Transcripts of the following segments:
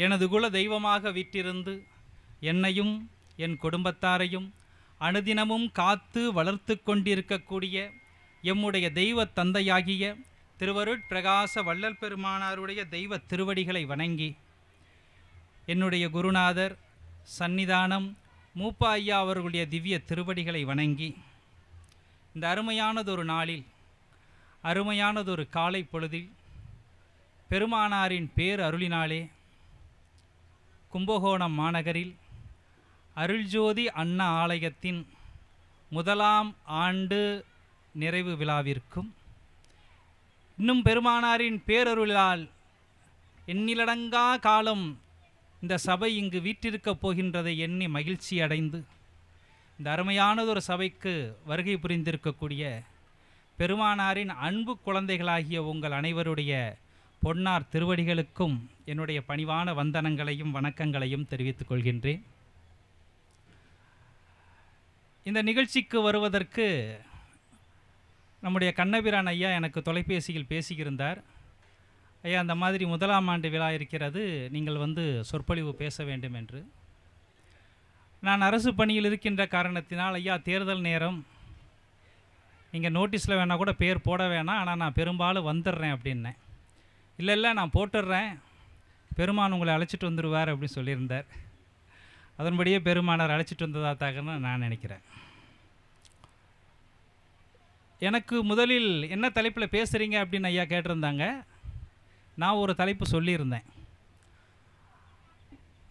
எனது குல தெய்வமாக விற்றிருந்து என்னையும் என் குடும்பத்தாரையும் அனுதினமும் காத்து வளர்த்து கொண்டிருக்கக்கூடிய எம்முடைய தெய்வ தந்தையாகிய திருவருட் பிரகாச வள்ளல் பெருமானாருடைய தெய்வ திருவடிகளை வணங்கி என்னுடைய குருநாதர் சந்நிதானம் மூப்பா ஐயா அவர்களுடைய திவ்ய திருவடிகளை வணங்கி இந்த அருமையானதொரு நாளில் அருமையானதொரு காலை பொழுதில் பெருமானாரின் பேர் அருளினாலே கும்பகோணம் மாநகரில் அருள்ஜோதி அண்ணா ஆலயத்தின் முதலாம் ஆண்டு நிறைவு விழாவிற்கும் இன்னும் பெருமானாரின் பேரருளால் எண்ணிலடங்கா காலம் இந்த சபை இங்கு வீற்றிருக்கப் போகின்றதை எண்ணி மகிழ்ச்சி அடைந்து இந்த அருமையானதொரு சபைக்கு வருகை புரிந்திருக்கக்கூடிய பெருமானாரின் அன்பு குழந்தைகளாகிய உங்கள் அனைவருடைய பொன்னார் திருவடிகளுக்கும் என்னுடைய பணிவான வந்தனங்களையும் வணக்கங்களையும் தெரிவித்துக் கொள்கின்றேன். இந்த நிகழ்ச்சிக்கு வருவதற்கு நம்முடைய கண்ணபிரான் ஐயா எனக்கு தொலைபேசியில் பேசியிருந்தார். ஐயா அந்த மாதிரி முதலாம் ஆண்டு விழா இருக்கிறது நீங்கள் வந்து சொற்பொழிவு பேச வேண்டும் என்று. நான் அரசு பணியில் இருக்கின்ற காரணத்தினால் ஐயா தேர்தல் நேரம் நீங்கள் நோட்டீஸில் வேணால் கூட பேர் போட வேணாம் ஆனால் நான் பெரும்பாலும் வந்துடுறேன் அப்படின்னேன். இல்லை இல்லை நான் போட்டுடுறேன். பெருமான் உங்களை அழைச்சிட்டு வந்துடுவார் அப்படின்னு சொல்லியிருந்தார். அதன்படியே பெருமானார் அழைச்சிட்டு வந்ததாத்தாகன்னு நான் நினைக்கிறேன். எனக்கு முதலில் என்ன தலைப்பில் பேசுகிறீங்க அப்படின்னு ஐயா கேட்டிருந்தாங்க. நான் ஒரு தலைப்பு சொல்லியிருந்தேன்.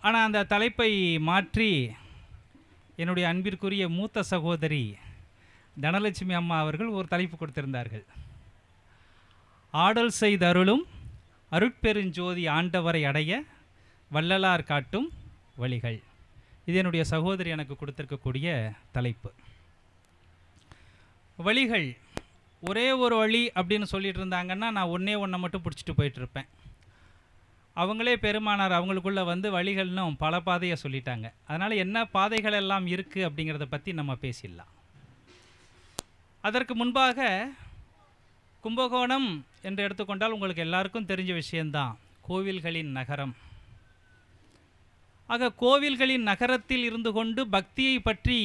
ஆனால் அந்த தலைப்பை மாற்றி என்னுடைய அன்பிற்குரிய மூத்த சகோதரி தனலட்சுமி அம்மா அவர்கள் ஒரு தலைப்பு கொடுத்திருந்தார்கள். ஆடல் செய்தருளும் அருட்பெருஞ்சோதி ஆண்டவரை அடைய வள்ளலார் காட்டும் வழிகள். இது என்னுடைய சகோதரி எனக்கு கொடுத்துருக்கக்கூடிய தலைப்பு. வழிகள். ஒரே ஒரு வழி அப்படின்னு சொல்லிட்டு இருந்தாங்கன்னா நான் ஒன்றே ஒன்றை மட்டும் பிடிச்சிட்டு போயிட்டு இருப்பேன். அவங்களே பெருமானார் அவங்களுக்குள்ள வந்து வழிகள்னும் பல பாதையை சொல்லிட்டாங்க. அதனால் என்ன பாதைகள் எல்லாம் இருக்குது அப்படிங்கிறத பற்றி நம்ம பேசிடலாம். அதற்கு முன்பாக கும்பகோணம் என்று எடுத்துக்கொண்டால் உங்களுக்கு எல்லாருக்கும் தெரிஞ்ச விஷயந்தான் கோவில்களின் நகரம். ஆக கோவில்களின் நகரத்தில் இருந்து கொண்டு பக்தியை பற்றி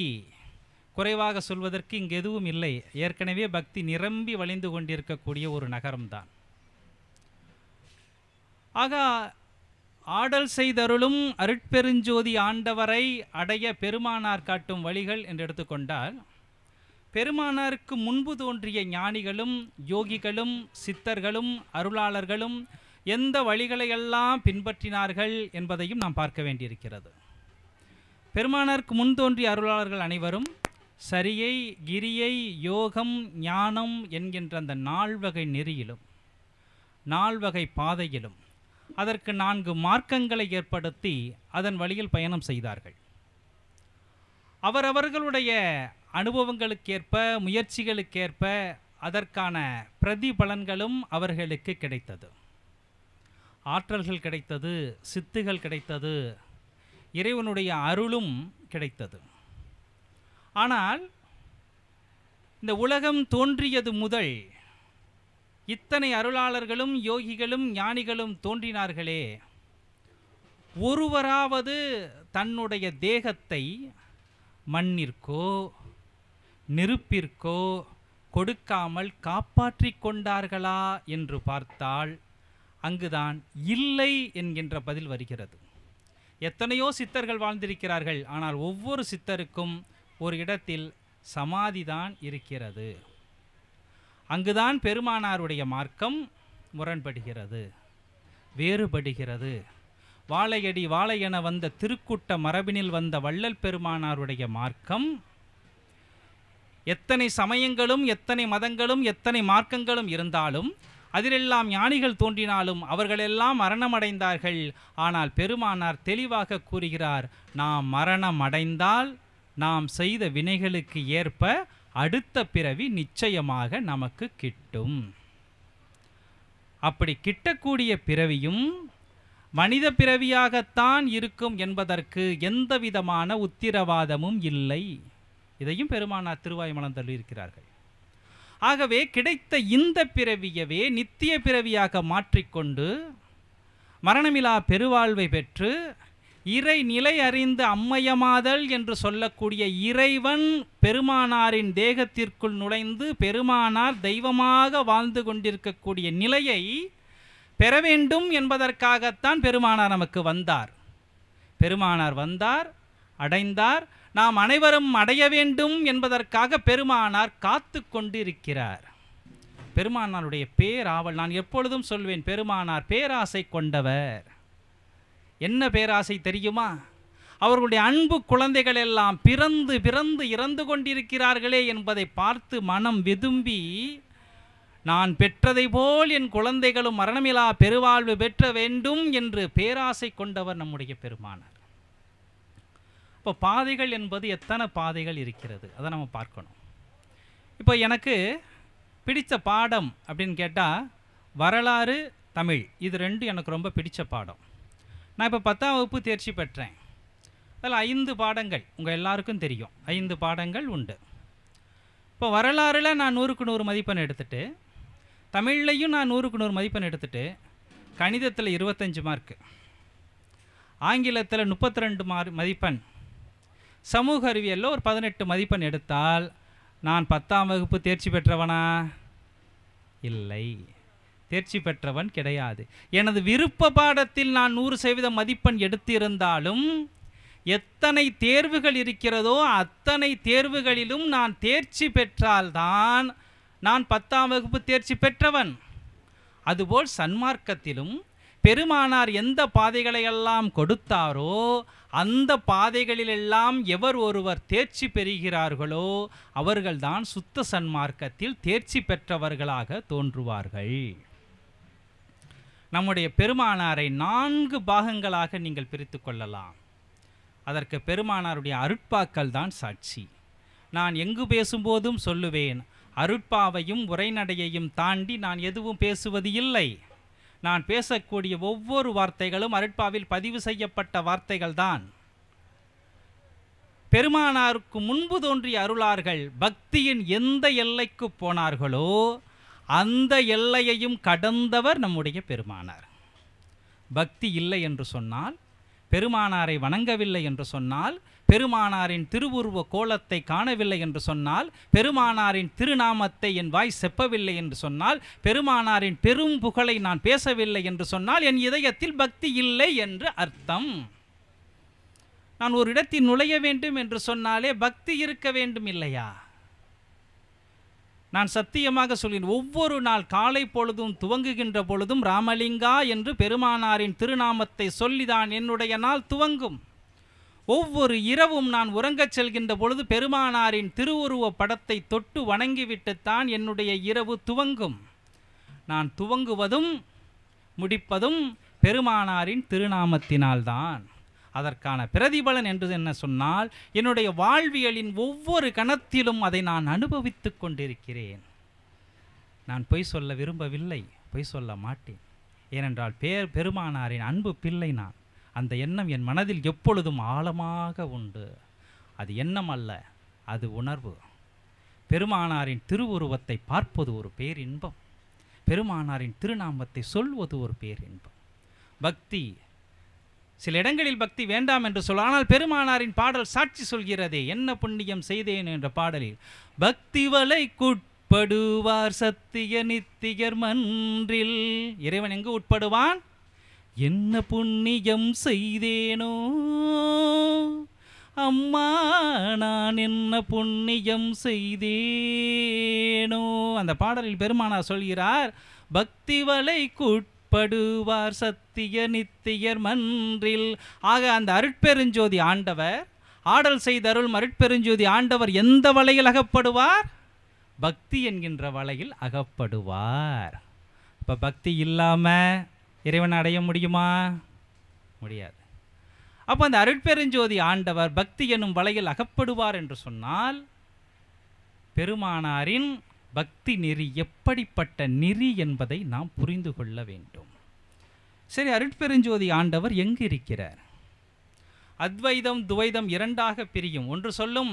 குறைவாக சொல்வதற்கு இங்கு எதுவும் இல்லை. ஏற்கனவே பக்தி நிரம்பி வழிந்து கொண்டிருக்கக்கூடிய ஒரு நகரம்தான். ஆக ஆடல் செய்தருளும் அருட்பெருஞ்சோதி ஆண்டவரை அடைய பெருமானார் காட்டும் வழிகள் என்று எடுத்துக்கொண்டால் பெருமானாருக்கு முன்பு தோன்றிய ஞானிகளும் யோகிகளும் சித்தர்களும் அருளாளர்களும் எந்த வழிகளையெல்லாம் பின்பற்றினார்கள் என்பதையும் நாம் பார்க்க வேண்டியிருக்கிறது. பெருமானாருக்கு முன் தோன்றிய அருளாளர்கள் அனைவரும் சரியை கிரியை யோகம் ஞானம் என்கின்ற அந்த நால்வகை நெறியிலும் நால்வகை பாதையிலும் அதற்கு நான்கு மார்க்கங்களை ஏற்படுத்தி அதன் வழியில் பயணம் செய்தார்கள். அவரவர்களுடைய அனுபவங்களுக்கேற்ப முயற்சிகளுக்கேற்ப அதற்கான பிரதிபலன்களும் அவர்களுக்கு கிடைத்தது. ஆற்றல்கள் கிடைத்தது சித்துகள் கிடைத்தது இறைவனுடைய அருளும் கிடைத்தது. ஆனால் இந்த உலகம் தோன்றியது முதல் இத்தனை அருளாளர்களும் யோகிகளும் ஞானிகளும் தோன்றினார்களே ஒருவராவது தன்னுடைய தேகத்தை மண்ணிற்கோ நெருப்பிற்கோ கொடுக்காமல் காப்பாற்றி கொண்டார்களா என்று பார்த்தால் அங்குதான் இல்லை என்கின்ற பதில் வருகிறது. எத்தனையோ சித்தர்கள் வாழ்ந்திருக்கிறார்கள் ஆனால் ஒவ்வொரு சித்தருக்கும் ஒரு இடத்தில் சமாதிதான் இருக்கிறது. அங்குதான் பெருமானாருடைய மார்க்கம் முரண்படுகிறது வேறுபடுகிறது. வாழையடி வாழையென வந்த திருக்குட்ட மரபினில் வந்த வள்ளல் பெருமானாருடைய மார்க்கம் எத்தனை சமயங்களும் எத்தனை மதங்களும் எத்தனை மார்க்கங்களும் இருந்தாலும் அதிலெல்லாம் ஞானிகள் தோன்றினாலும் அவர்களெல்லாம் மரணமடைந்தார்கள். ஆனால் பெருமானார் தெளிவாக கூறுகிறார் நாம் மரணம் அடைந்தால் நாம் செய்த வினைகளுக்கு ஏற்ப அடுத்த பிறவி நிச்சயமாக நமக்கு கிட்டும். அப்படி கிட்டக்கூடிய பிறவியும் மனித பிறவியாகத்தான் இருக்கும் என்பதற்கு எந்தவிதமான உத்திரவாதமும் இல்லை. இதையும் பெருமானார் திருவாய்மலம் தள்ளியிருக்கிறார்கள். ஆகவே கிடைத்த இந்த பிறவியவே நித்திய பிறவியாக மாற்றிக்கொண்டு மரணமிலா பெருவாழ்வை பெற்று இறை நிலை அறிந்து அம்மையமாதல் என்று சொல்லக்கூடிய இறைவன் பெருமானாரின் தேகத்திற்குள் நுழைந்து பெருமானார் தெய்வமாக வாழ்ந்து கொண்டிருக்கக்கூடிய நிலையை பெற வேண்டும் என்பதற்காகத்தான் பெருமானார் நமக்கு வந்தார். பெருமானார் வந்தார் அடைந்தார். நாம் அனைவரும் அடைய வேண்டும் என்பதற்காக பெருமானார் காத்து கொண்டிருக்கிறார். பெருமானாருடைய பேராவல் நான் எப்பொழுதும் சொல்வேன் பெருமானார் பேராசை கொண்டவர். என்ன பேராசை தெரியுமா? அவர்களுடைய அன்பு குழந்தைகள் எல்லாம் பிறந்து பிறந்து இறந்து கொண்டிருக்கிறார்களே என்பதை பார்த்து மனம் விதும்பி நான் பெற்றதை போல் என் குழந்தைகளும் மரணமிலா பெருவாழ்வு பெற்ற வேண்டும் என்று பேராசை கொண்டவர் நம்முடைய பெருமானார். இப்போ பாதைகள் என்பது எத்தனை பாதைகள் இருக்கிறது? அதை நம்ம பார்க்கணும். இப்போ எனக்கு பிடித்த பாடம் அப்படின்னு கேட்டால் வரலாறு தமிழ். இது ரெண்டும் எனக்கு ரொம்ப பிடித்த பாடம். நான் இப்போ பத்தாம் வகுப்பு தேர்ச்சி பெற்றேன். அதில் ஐந்து பாடங்கள் உங்கள் எல்லாருக்கும் தெரியும். ஐந்து பாடங்கள் உண்டு. இப்போ வரலாறில் நான் நூறுக்கு நூறு மதிப்பெண் எடுத்துகிட்டு தமிழ்லையும் நான் நூறுக்கு நூறு மதிப்பெண் எடுத்துகிட்டு கணிதத்தில் இருபத்தஞ்சி மார்க்கு ஆங்கிலத்தில் முப்பத்தி ரெண்டு மார்க் மதிப்பெண் சமூக அறிவியலில் ஒரு பதினெட்டு மதிப்பெண் எடுத்தால் நான் பத்தாம் வகுப்பு தேர்ச்சி பெற்றவனா? இல்லை. தேர்ச்சி பெற்றவன் கிடையாது. எனது விருப்ப பாடத்தில் நான் நூறு சதவீத மதிப்பெண் எடுத்திருந்தாலும் எத்தனை தேர்வுகள் இருக்கிறதோ அத்தனை தேர்வுகளிலும் நான் தேர்ச்சி பெற்றால்தான் நான் பத்தாம் வகுப்பு தேர்ச்சி பெற்றவன். அதுபோல் சன்மார்க்கத்திலும் பெருமானார் எந்த பாதைகளையெல்லாம் கொடுத்தாரோ அந்த பாதைகளிலெல்லாம் எவர் ஒருவர் தேர்ச்சி பெறுகிறார்களோ அவர்கள்தான் சுத்த சன்மார்க்கத்தில் தேர்ச்சி பெற்றவர்களாக தோன்றுவார்கள். நம்முடைய பெருமானாரை நான்கு பாகங்களாக நீங்கள் பிரித்து கொள்ளலாம். அதற்கு பெருமானாருடைய அருட்பாக்கள் தான் சாட்சி. நான் எங்கு பேசும்போதும் சொல்லுவேன் அருட்பாவையும் உரைநடையையும் தாண்டி நான் எதுவும் பேசுவது இல்லை நான் பேசக்கூடிய ஒவ்வொரு வார்த்தைகளும் அருட்பாவில் பதிவு செய்யப்பட்ட வார்த்தைகள்தான். பெருமானாருக்கு முன்பு தோன்றிய அருளார்கள் பக்தியின் எந்த எல்லைக்கு போனார்களோ அந்த எல்லையையும் கடந்தவர் நம்முடைய பெருமானார். பக்தி இல்லை என்று சொன்னால் பெருமானாரை வணங்கவில்லை என்று சொன்னால் பெருமானாரின் திருவுருவ கோலத்தை காணவில்லை என்று சொன்னால் பெருமானாரின் திருநாமத்தை என் வாய் செப்பவில்லை என்று சொன்னால் பெருமானாரின் பெரும் புகழை நான் பேசவில்லை என்று சொன்னால் என் இதயத்தில் பக்தி இல்லை என்று அர்த்தம். நான் ஒரு இடத்தில் நுழைய வேண்டும் என்று சொன்னாலே பக்தி இருக்க வேண்டும் இல்லையா? நான் சத்தியமாக சொல்கிறேன் ஒவ்வொரு நாள் காலை பொழுதும் துவங்குகின்ற பொழுதும் ராமலிங்கா என்று பெருமானாரின் திருநாமத்தை சொல்லிதான் என்னுடைய நாள் துவங்கும். ஒவ்வொரு இரவும் நான் உறங்கச் செல்கின்ற பொழுது பெருமானாரின் திருவுருவ படத்தை தொட்டு வணங்கிவிட்டுத்தான் என்னுடைய இரவு துவங்கும். நான் துவங்குவதும் முடிப்பதும் பெருமானாரின் திருநாமத்தினால்தான். அதற்கான பிரதிபலன் என்று என்ன சொன்னால் என்னுடைய வாழ்வியலின் ஒவ்வொரு கணத்திலும் அதை நான் அனுபவித்து கொண்டிருக்கிறேன். நான் பொய் சொல்ல விரும்பவில்லை பொய் சொல்ல மாட்டேன். ஏனென்றால் பேர் பெருமானாரின் அன்பு பிள்ளை நான். அந்த எண்ணம் என் மனதில் எப்பொழுதும் ஆழமாக உண்டு. அது எண்ணம் அல்ல அது உணர்வு. பெருமானாரின் திருவுருவத்தை பார்ப்பது ஒரு பேரின்பம் பெருமானாரின் திருநாமத்தை சொல்வது ஒரு பேரின்பம் பக்தி. சில இடங்களில் பக்தி வேண்டாம் என்று சொல் ஆனால் பெருமானாரின் பாடல் சாட்சி சொல்கிறதே என்ன புண்ணியம் செய்தேன் என்ற பாடலில் பக்தி வலை குட்படுவார் சத்திய நித்தியர் மன்றில் இறைவன் எங்கு உட்படுவான்? என்ன புண்ணியம் செய்தேனோ? அம்மா நான் என்ன புண்ணியம் செய்தேனோ? அந்த பாடலில் பெருமானார் சொல்கிறார் பக்தி வலைக்குட்படுவார் சத்திய நித்தியர் மன்றில். ஆக அந்த அருட்பெருஞ்சோதி ஆண்டவர் ஆடல் செய்தருள் அருட்பெருஞ்சோதி ஆண்டவர் எந்த வலையில் அகப்படுவார்? பக்தி என்கின்ற வலையில் அகப்படுவார். இப்போ பக்தி இல்லாமல் இறைவனை அடைய முடியுமா? முடியாது. அப்போ அந்த அருட்பெருஞ்சோதி ஆண்டவர் பக்தி எனும் வலையில் அகப்படுவார் என்று சொன்னால் பெருமானாரின் பக்தி நெறி எப்படிப்பட்ட நெறி என்பதை நாம் புரிந்து கொள்ள வேண்டும். சரி அருட்பெருஞ்சோதி ஆண்டவர் எங்கு இருக்கிறார் அத்வைதம் துவைதம் இரண்டாக பிரியும். ஒன்று சொல்லும்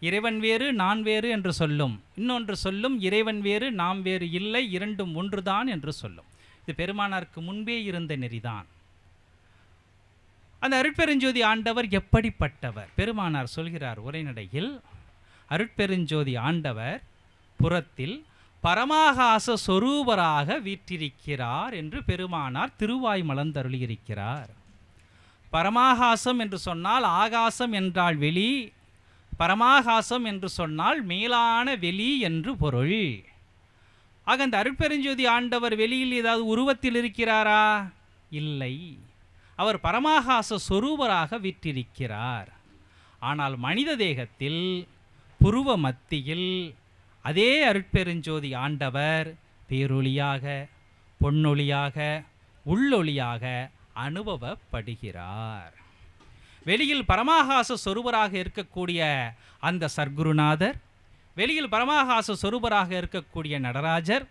இறைவன் வேறு நான் வேறு என்று சொல்லும். இன்னொன்று சொல்லும் இறைவன் வேறு நாம் வேறு இல்லை இரண்டும் ஒன்றுதான் என்று சொல்லும். இது பெருமானாருக்கு முன்பே இருந்த நெறிதான். அந்த அருட்பெருஞ்சோதி ஆண்டவர் எப்படிப்பட்டவர்? பெருமானார் சொல்கிறார் உரைநடையில் அருட்பெருஞ்சோதி ஆண்டவர் புறத்தில் பரமாகாச சொரூபராக வீற்றிருக்கிறார் என்று பெருமானார் திருவாய் மலர்ந்தருளியிருக்கிறார். பரமாகாசம் என்று சொன்னால் ஆகாசம் என்றால் வெளி பரமாகாசம் என்று சொன்னால் மேலான வெளி என்று பொருள். ஆக அந்த அருட்பெருஞ்சோதி ஆண்டவர் வெளியில் ஏதாவது உருவத்தில் இருக்கிறாரா? இல்லை. அவர் பரமாகாச சொரூபராக விற்றிருக்கிறார். ஆனால் மனித தேகத்தில் புருவ மத்தியில் அதே அருட்பெருஞ்சோதி ஆண்டவர் பேரொளியாக பொன்னொளியாக உள்ளொளியாக அனுபவப்படுகிறார். வெளியில் பரமாகாச சொருவராக இருக்கக்கூடிய அந்த சர்க்குருநாதர் வெளியில் பரமாகாச சொரூபராக இருக்கக்கூடிய நடராஜர்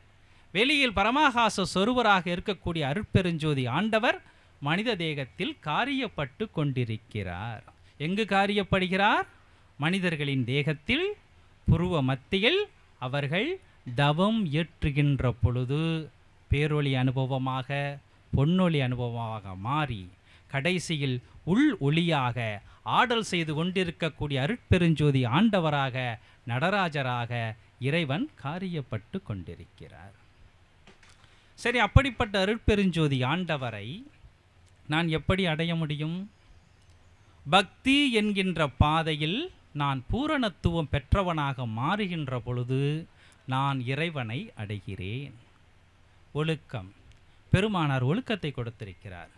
வெளியில் பரமாகாச சொருவராக இருக்கக்கூடிய அருட்பெருஞ்சோதி ஆண்டவர் மனித தேகத்தில் காரியப்பட்டு கொண்டிருக்கிறார். எங்கு காரியப்படுகிறார்? மனிதர்களின் தேகத்தில் புருவ மத்தியில் அவர்கள் தவம் இயற்றுகின்ற பொழுது பேரொளி அனுபவமாக பொன்னொளி அனுபவமாக மாறி கடைசியில் உள் ஒளியாக ஆடல் செய்து கொண்டிருக்கக்கூடிய அருட்பெருஞ்சோதி ஆண்டவராக நடராஜராக இறைவன் காரியப்பட்டு கொண்டிருக்கிறார். சரி அப்படிப்பட்ட அருட்பெருஞ்சோதி ஆண்டவரை நான் எப்படி அடைய முடியும்? பக்தி என்கின்ற பாதையில் நான் பூரணத்துவம் பெற்றவனாக மாறுகின்ற பொழுது நான் இறைவனை அடைகிறேன். ஒழுக்கம். பெருமானார் ஒழுக்கத்தை கொடுத்திருக்கிறார்.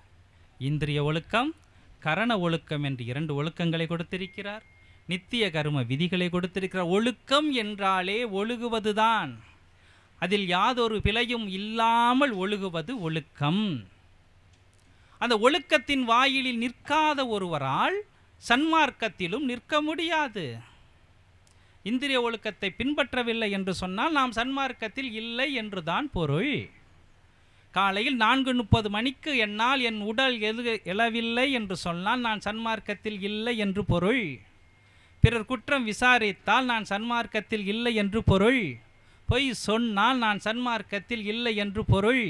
இந்திரிய ஒழுக்கம் கரண ஒழுக்கம் என்று இரண்டு ஒழுக்கங்களை கொடுத்திருக்கிறார். நித்திய கர்ம விதிகளை கொடுத்திருக்கிறார் ஒழுக்கம் என்றாலே ஒழுகுவதுதான். அதில் யாதொரு பிழையும் இல்லாமல் ஒழுகுவது ஒழுக்கம். அந்த ஒழுக்கத்தின் வாயிலில் நிற்காத ஒருவரால் சன்மார்க்கத்திலும் நிற்க முடியாது. இந்திரிய ஒழுக்கத்தை பின்பற்றவில்லை என்று சொன்னால் நாம் சன்மார்க்கத்தில் இல்லை என்றுதான் பொருள். காலையில் நான்கு முப்பது மணிக்கு என்னால் என் உடல் எது எழவில்லை என்று சொன்னால் நான் சன்மார்க்கத்தில் இல்லை என்று பொருள். பிறர் குற்றம் விசாரித்தால் நான் சன்மார்க்கத்தில் இல்லை என்று பொருள். பொய் சொன்னால் நான் சன்மார்க்கத்தில் இல்லை என்று பொருள்.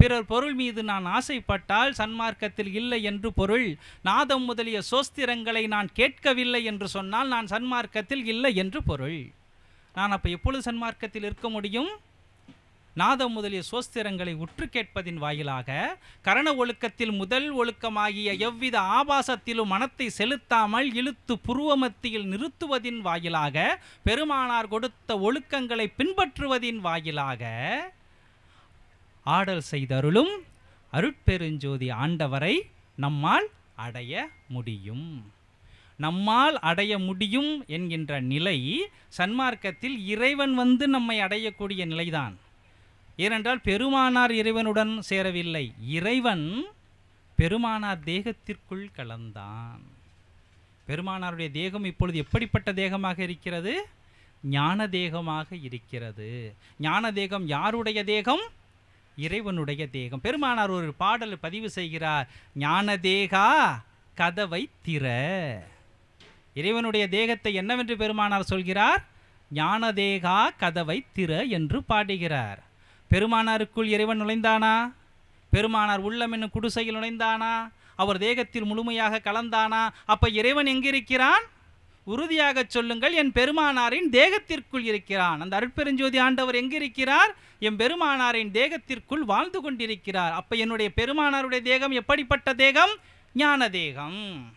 பிறர் பொருள் மீது நான் ஆசைப்பட்டால் சன்மார்க்கத்தில் இல்லை என்று பொருள். நாதம் முதலிய சோஸ்திரங்களை நான் கேட்கவில்லை என்று சொன்னால் நான் சன்மார்க்கத்தில் இல்லை என்று பொருள். நான் அப்போ எப்பொழுது சன்மார்க்கத்தில் இருக்க முடியும்? நாதம் முதலிய சோஸ்திரங்களை உற்று கேட்பதின் வாயிலாக கரண ஒழுக்கத்தில் முதல் ஒழுக்கமாகிய எவ்வித ஆபாசத்திலும் மனத்தை செலுத்தாமல் இழுத்து புருவமத்தியில் நிறுத்துவதின் வாயிலாக பெருமானார் கொடுத்த ஒழுக்கங்களை பின்பற்றுவதின் வாயிலாக ஆடல் செய்தருளும் அருட்பெருஞ்சோதி ஆண்டவரை நம்மால் அடைய முடியும். நம்மால் அடைய முடியும் என்கின்ற நிலை சன்மார்க்கத்தில் இறைவன் வந்து நம்மை அடையக்கூடிய நிலைதான். ஏனென்றால் பெருமானார் இறைவனுடன் சேரவில்லை. இறைவன் பெருமானார் தேகத்திற்குள் கலந்தான். பெருமானாருடைய தேகம் இப்பொழுது எப்படிப்பட்ட தேகமாக இருக்கிறது? ஞான தேகமாக இருக்கிறது. ஞான தேகம் யாருடைய தேகம்? இறைவனுடைய தேகம். பெருமானார் ஒரு பாடல் பதிவு செய்கிறார். ஞான தேகா கதவை திற. இறைவனுடைய தேகத்தை என்னவென்று பெருமானார் சொல்கிறார்? ஞான தேகா கதவை திற என்று பாடுகிறார். பெருமானாருக்குள் இறைவன் நுழைந்தானா? பெருமானார் உள்ளம் என்னும் குடிசையில் நுழைந்தானா? அவர் தேகத்தில் முழுமையாக கலந்தானா? அப்ப இறைவன் எங்கிருக்கிறான்? உறுதியாக சொல்லுங்கள் என் பெருமானாரின் தேகத்திற்குள் இருக்கிறான். அந்த அருட்பெருஞ்சோதி ஆண்டவர் எங்கிருக்கிறார்? என் பெருமானாரின் தேகத்திற்குள் வாழ்ந்து கொண்டிருக்கிறார். அப்போ என்னுடைய பெருமானாருடைய தேகம் எப்படிப்பட்ட தேகம்? ஞான தேகம்.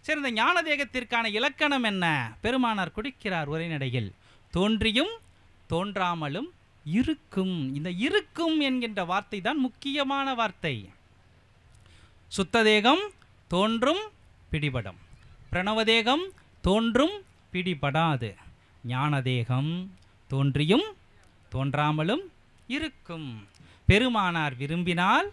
சரி இந்த ஞான தேகத்திற்கான இலக்கணம் என்ன? பெருமானார் குடிக்கிறார் உரைநடையில் தோன்றியும் தோன்றாமலும் இருக்கும். இந்த இருக்கும் என்கின்ற வார்த்தை தான் முக்கியமான வார்த்தை. சுத்ததேகம் தோன்றும் பிடிபடும். பிரணவதேகம் தோன்றும் பிடிபடாது. ஞானதேகம் தோன்றியும் தோன்றாமலும் இருக்கும். பெருமானார் விரும்பினால்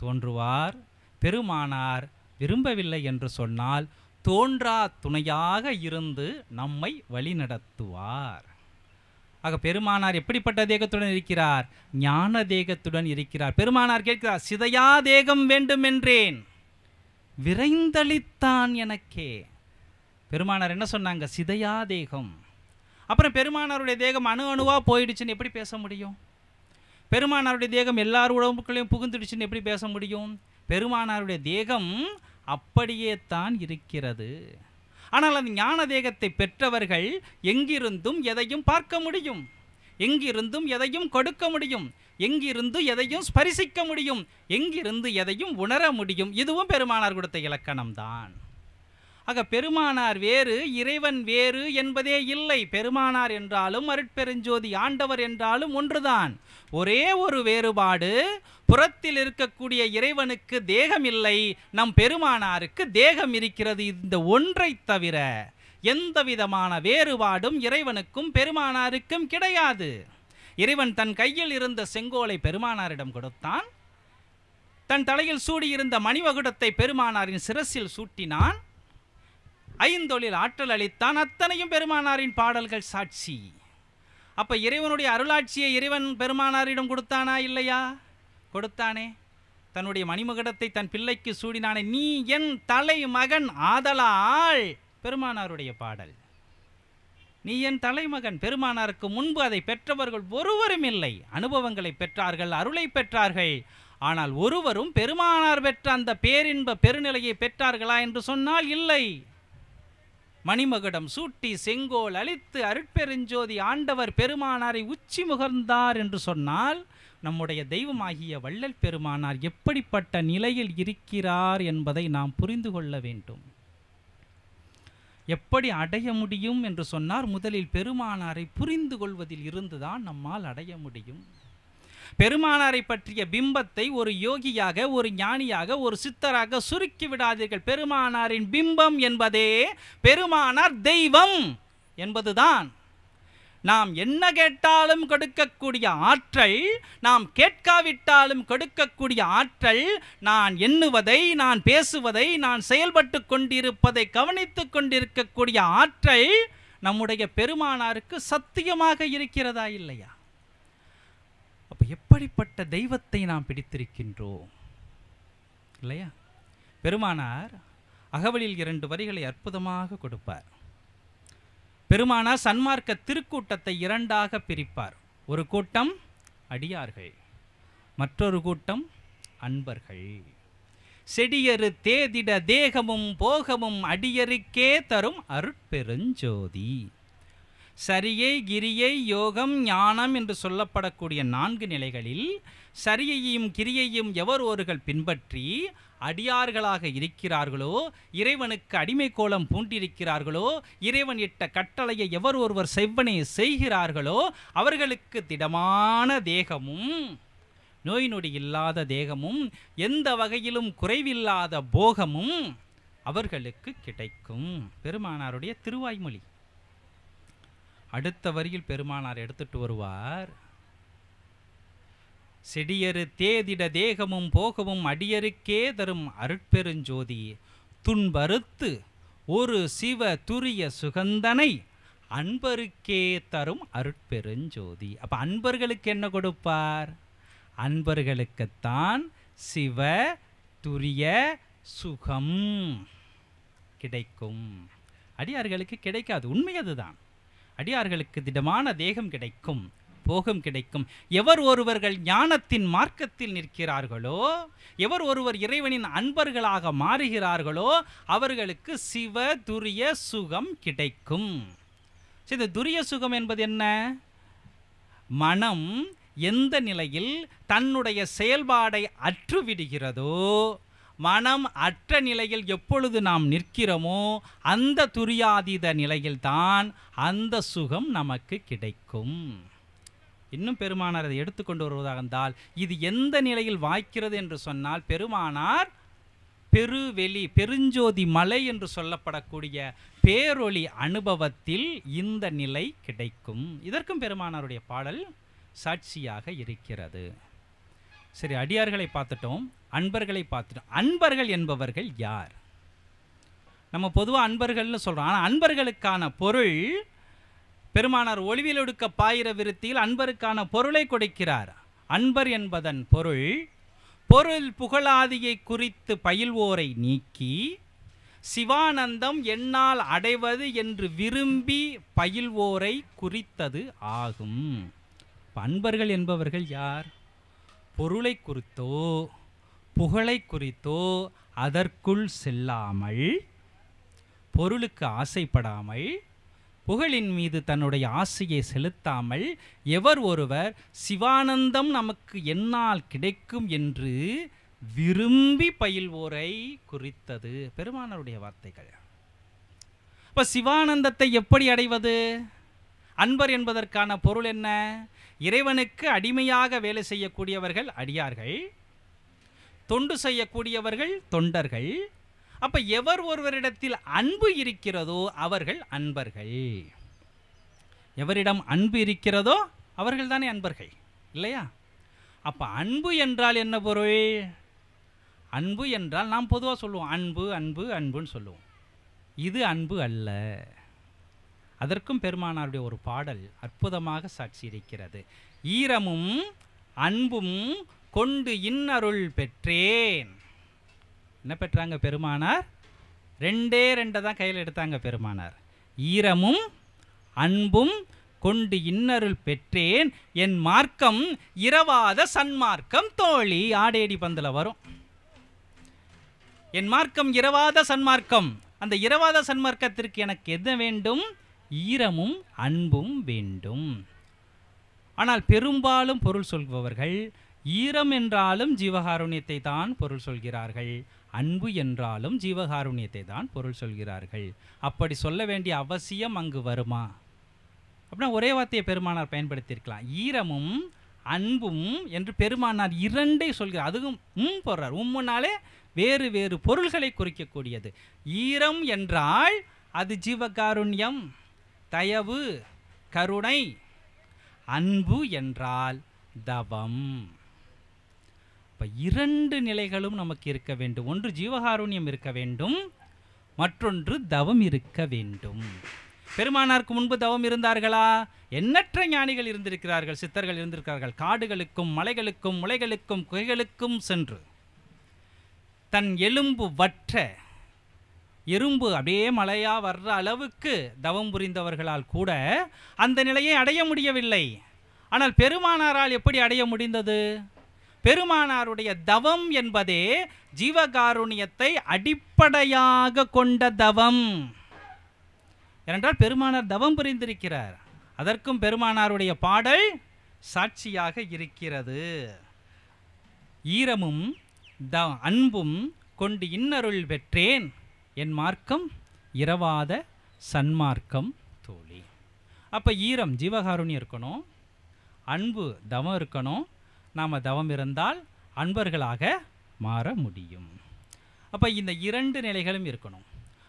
தோன்றுவார். பெருமானார் விரும்பவில்லை என்று சொன்னால் தோன்றா துணையாக இருந்து நம்மை வழிநடத்துவார். ஆக பெருமானார் எப்படிப்பட்ட தேகத்துடன் இருக்கிறார்? ஞான தேகத்துடன் இருக்கிறார். பெருமானார் கேட்கிறார் சிதையா தேகம் வேண்டுமென்றேன் விரைந்தளித்தான் எனக்கே. பெருமானார் என்ன சொன்னாங்க? சிதையா தேகம். அப்புறம் பெருமானாருடைய தேகம் அணு அணுவாக போயிடுச்சுன்னு எப்படி பேச முடியும்? பெருமானாருடைய தேகம் எல்லார் உடம்புக்குள்ளேயும் புகுந்துடுச்சுன்னு எப்படி பேச முடியும்? பெருமானாருடைய தேகம் அப்படியே தான் இருக்கிறது. ஆனால் அந்த ஞான தேகத்தை பெற்றவர்கள் எங்கிருந்தும் எதையும் பார்க்க முடியும். எங்கிருந்தும் எதையும் கொடுக்க முடியும். எங்கிருந்து எதையும் ஸ்பரிசிக்க முடியும். எங்கிருந்து எதையும் உணர முடியும். இதுவும் பெருமானார் கொடுத்த இலக்கணம்தான். ஆக பெருமானார் வேறு இறைவன் வேறு என்பதே இல்லை. பெருமானார் என்றாலும் அருட்பெருஞ்சோதி ஆண்டவர் என்றாலும் ஒன்றுதான். ஒரே ஒரு வேறுபாடு புறத்தில் இருக்கக்கூடிய இறைவனுக்கு தேகம் இல்லை நம் பெருமானாருக்கு தேகம் இருக்கிறது. இந்த ஒன்றை தவிர எந்த விதமான வேறுபாடும் இறைவனுக்கும் பெருமானாருக்கும் கிடையாது. இறைவன் தன் கையில் இருந்த செங்கோலை பெருமானாரிடம் கொடுத்தான். தன் தலையில் சூடியிருந்த மணிவகுடத்தை பெருமானாரின் சிரசில் சூட்டினான். ஐந்தொழில் ஆற்றல் அளித்தான் அத்தனையும் பெருமானாரின் பாடல்கள் சாட்சி. அப்போ இறைவனுடைய அருளாட்சியை இறைவன் பெருமானாரிடம் கொடுத்தானா இல்லையா? கொடுத்தானே. தன்னுடைய மணிமகுடத்தை தன் பிள்ளைக்கு சூடினானே. நீ என் தலை மகன் ஆதலால் பெருமானாருடைய பாடல். நீ என் தலைமகன் பெருமானாருக்கு முன்பு அதை பெற்றவர்கள் ஒருவரும் இல்லை. அனுபவங்களை பெற்றார்கள் அருளை பெற்றார்கள். ஆனால் ஒருவரும் பெருமானார் பெற்ற அந்த பேரின்ப பெருநிலையை பெற்றார்களா என்று சொன்னால் இல்லை. மணிமகுடம் சூட்டி செங்கோல் அழித்து அருட்பெருஞ்சோதி ஆண்டவர் பெருமானாரை உச்சி முகர்ந்தார் என்று சொன்னால் நம்முடைய தெய்வமாகிய வள்ளல் பெருமானார் எப்படிப்பட்ட நிலையில் இருக்கிறார் என்பதை நாம் புரிந்து கொள்ள வேண்டும். எப்படி அடைய முடியும் என்று சொன்னார் முதலில் பெருமானாரை புரிந்து கொள்வதில் இருந்துதான் நம்மால் அடைய முடியும். பெருமானாரை பற்றிய பிம்பத்தை ஒரு யோகியாக ஒரு ஞானியாக ஒரு சித்தராக சுருக்கி விடாதீர்கள். பெருமானாரின் பிம்பம் என்பதே பெருமானார் தெய்வம் என்பதுதான். நாம் என்ன கேட்டாலும் கொடுக்கக்கூடிய ஆற்றல் நாம் கேட்காவிட்டாலும் கொடுக்கக்கூடிய ஆற்றல் நான் எண்ணுவதை நான் பேசுவதை நான் செயல்பட்டு கொண்டிருப்பதை கவனித்து கொண்டிருக்கக்கூடிய ஆற்றல் நம்முடைய பெருமானாருக்கு சத்தியமாக இருக்கிறதா இல்லையா? எப்படிப்பட்ட தெய்வத்தை நாம் பிடித்திருக்கின்றோம்? இல்லையா? பெருமானார் அகவலில் இரண்டு வரிகளை அற்புதமாக கொடுப்பார். பெருமானார் சன்மார்க்க திருக்கூட்டத்தை இரண்டாக பிரிப்பார். ஒரு கூட்டம் அடியார்கள் மற்றொரு கூட்டம் அன்பர்கள். செடியரு தேதிட தேகமும் போகமும் அடியருக்கே தரும் அருட்பெருஞ்சோதி. சரியை கிரியை யோகம் ஞானம் என்று சொல்லப்படக்கூடிய நான்கு நிலைகளில் சரியையும் கிரியையும் எவர் ஒருகள் பின்பற்றி அடியார்களாக இருக்கிறார்களோ இறைவனுக்கு அடிமை கோலம் பூண்டிருக்கிறார்களோ இறைவன் இட்ட கட்டளையை எவர் ஒருவர் செவ்வனை செய்கிறார்களோ அவர்களுக்கு திடமான தேகமும் நோய் நொடி இல்லாத தேகமும் எந்த வகையிலும் குறைவில்லாத போகமும் அவர்களுக்கு கிடைக்கும். பெருமானாருடைய திருவாய்மொழி. அடுத்த வரியில் பெருமானார் எடுத்துட்டு வருவார். செடியரு தேதிட தேகமும் போகவும் அடியருக்கே தரும் அருட்பெருஞ்சோதி துன்பறுத்து ஒரு சிவ துரிய சுகந்தனை அன்பருக்கே தரும் அருட்பெருஞ்சோதி. அப்போ அன்பர்களுக்கு என்ன கொடுப்பார்? அன்பர்களுக்குத்தான் சிவ துரிய சுகம் கிடைக்கும். அடியார்களுக்கு கிடைக்காது. உண்மை அதுதான். அடியார்களுக்கு திடமான தேகம் கிடைக்கும் போகம் கிடைக்கும். எவர் ஒருவர்கள் ஞானத்தின் மார்க்கத்தில் நிற்கிறார்களோ எவர் ஒருவர் இறைவனின் அன்பர்களாக மாறுகிறார்களோ அவர்களுக்கு சிவ துரிய சுகம் கிடைக்கும். இந்த துரிய சுகம் என்பது என்ன? மனம் எந்த நிலையில் தன்னுடைய செயல்பாடை அற்றுவிடுகிறதோ மனம் அற்ற நிலையில் எப்பொழுது நாம் நிற்கிறோமோ அந்த துரியாதீத நிலையில்தான் அந்த சுகம் நமக்கு கிடைக்கும். இன்னும் பெருமானார் அதை எடுத்துக்கொண்டு வருவதாக இருந்தால் இது எந்த நிலையில் வாய்க்கிறது என்று சொன்னால் பெருமானார் பெருவெளி பெருஞ்சோதி மலை என்று சொல்லப்படக்கூடிய பேரொளி அனுபவத்தில் இந்த நிலை கிடைக்கும். இதற்கும் பெருமானாருடைய பாடல் சாட்சியாக இருக்கிறது. சரி அடியார்களை பார்த்துட்டோம் அன்பர்களை பார்த்துட்டோம். அன்பர்கள் என்பவர்கள் யார்? நம்ம பொதுவாக அன்பர்கள்னு சொல்கிறோம் ஆனால் அன்பர்களுக்கான பொருள் பெருமானார் ஒளிவில் ஒடுக்க பாயிர விருத்தியில் அன்பருக்கான பொருளை கொடுக்கிறார். அன்பர் என்பதன் பொருள் பொருள் புகழாதியை குறித்து பயில்வோரை நீக்கி சிவானந்தம் என்னால் அடைவது என்று விரும்பி பயில்வோரை குறித்தது ஆகும். அன்பர்கள் என்பவர்கள் யார்? பொருளை குறித்தோ புகழை குறித்தோ அதற்குள் செல்லாமல் பொருளுக்கு ஆசைப்படாமல் புகழின் மீது தன்னுடைய ஆசையை செலுத்தாமல் எவர் ஒருவர் சிவானந்தம் நமக்கு என்னால் கிடைக்கும் என்று விரும்பி பயில்வோரை குறித்தது. பெருமானருடைய வார்த்தைகள். இப்போ சிவானந்தத்தை எப்படி அடைவது? அன்பர் என்பதற்கான பொருள் என்ன? இறைவனுக்கு அடிமையாக வேலை செய்யக்கூடியவர்கள் அடியார்கள் தொண்டு செய்யக்கூடியவர்கள் தொண்டர்கள். அப்போ எவர் ஒருவரிடத்தில் அன்பு இருக்கிறதோ அவர்கள் அன்பர்கள். எவரிடம் அன்பு இருக்கிறதோ அவர்கள் தானே அன்பர்கள் இல்லையா? அப்போ அன்பு என்றால் என்ன பொருள்? அன்பு என்றால் நாம் பொதுவாக சொல்லுவோம் அன்பு அன்பு அன்புன்னு சொல்லுவோம். இது அன்பு அல்ல. அதற்கும் பெருமானாருடைய ஒரு பாடல் அற்புதமாக சாட்சி இருக்கிறது ஈரமும் அன்பும் கொண்டு இன்னருள் பெற்றேன். என்ன பெற்றாங்க பெருமானார்? ரெண்டே ரெண்டை தான் கையில் எடுத்தாங்க பெருமானார். ஈரமும் அன்பும் கொண்டு இன்னருள் பெற்றேன். என் மார்க்கம் இரவாத சன்மார்க்கம் தோழி. ஆடேடி பந்தில் வரும். என் மார்க்கம் இரவாத சன்மார்க்கம். அந்த இரவாத சன்மார்க்கத்திற்கு எனக்கு எது வேண்டும்? ஈரமும் அன்பும் வேண்டும். ஆனால் பெரும்பாலும் பொருள் சொல்பவர்கள் ஈரம் என்றாலும் ஜீவகாருண்யத்தை தான் பொருள் சொல்கிறார்கள். அன்பு என்றாலும் ஜீவகாருண்யத்தை தான் பொருள் சொல்கிறார்கள். அப்படி சொல்ல வேண்டிய அவசியம் அங்கு வருமா? அப்படின்னா ஒரே வார்த்தையை பெருமானார் பயன்படுத்தியிருக்கலாம். ஈரமும் அன்பும் என்று பெருமானார் இரண்டை சொல்கிறார். அதுவும் உம் போடுறார். உம்முனாலே வேறு வேறு பொருள்களை குறிக்கக்கூடியது. ஈரம் என்றால் அது ஜீவகாருண்யம். தயவு கருணை அன்பு என்றால் தவம். இப்போ இரண்டு நிலைகளும் நமக்கு இருக்க வேண்டும். ஒன்று ஜீவகாருண்யம் இருக்க வேண்டும். மற்றொன்று தவம் இருக்க வேண்டும். பெருமானாருக்கு முன்பு தவம் இருந்தார்களா? எண்ணற்ற ஞானிகள் இருந்திருக்கிறார்கள் சித்தர்கள் இருந்திருக்கிறார்கள். காடுகளுக்கும் மலைகளுக்கும் முளைகளுக்கும் குகைகளுக்கும் சென்று தன் எலும்பு வற்ற எறும்பு அப்படியே மழையா வர்ற அளவுக்கு தவம் புரிந்தவர்களால் கூட அந்த நிலையை அடைய முடியவில்லை. ஆனால் பெருமானாரால் எப்படி அடைய முடிந்தது? பெருமானாருடைய தவம் என்பதே ஜீவகாருண்யத்தை அடிப்படையாக கொண்ட தவம். ஏனென்றால் பெருமானார் தவம் புரிந்திருக்கிறார். அதற்கும் பெருமானாருடைய பாடல் சாட்சியாக இருக்கிறது. ஈரமும் த அன்பும் கொண்டு இன்னருள் பெற்றேன். என் மார்க்கம் இரவாத சன்மார்க்கம் தோழி. அப்போ ஈரம் ஜீவகாருணி இருக்கணும். அன்பு தவம் இருக்கணும். நாம் தவம் இருந்தால் அன்பர்களாக மாற முடியும். அப்போ இந்த இரண்டு நிலைகளும் இருக்கணும்.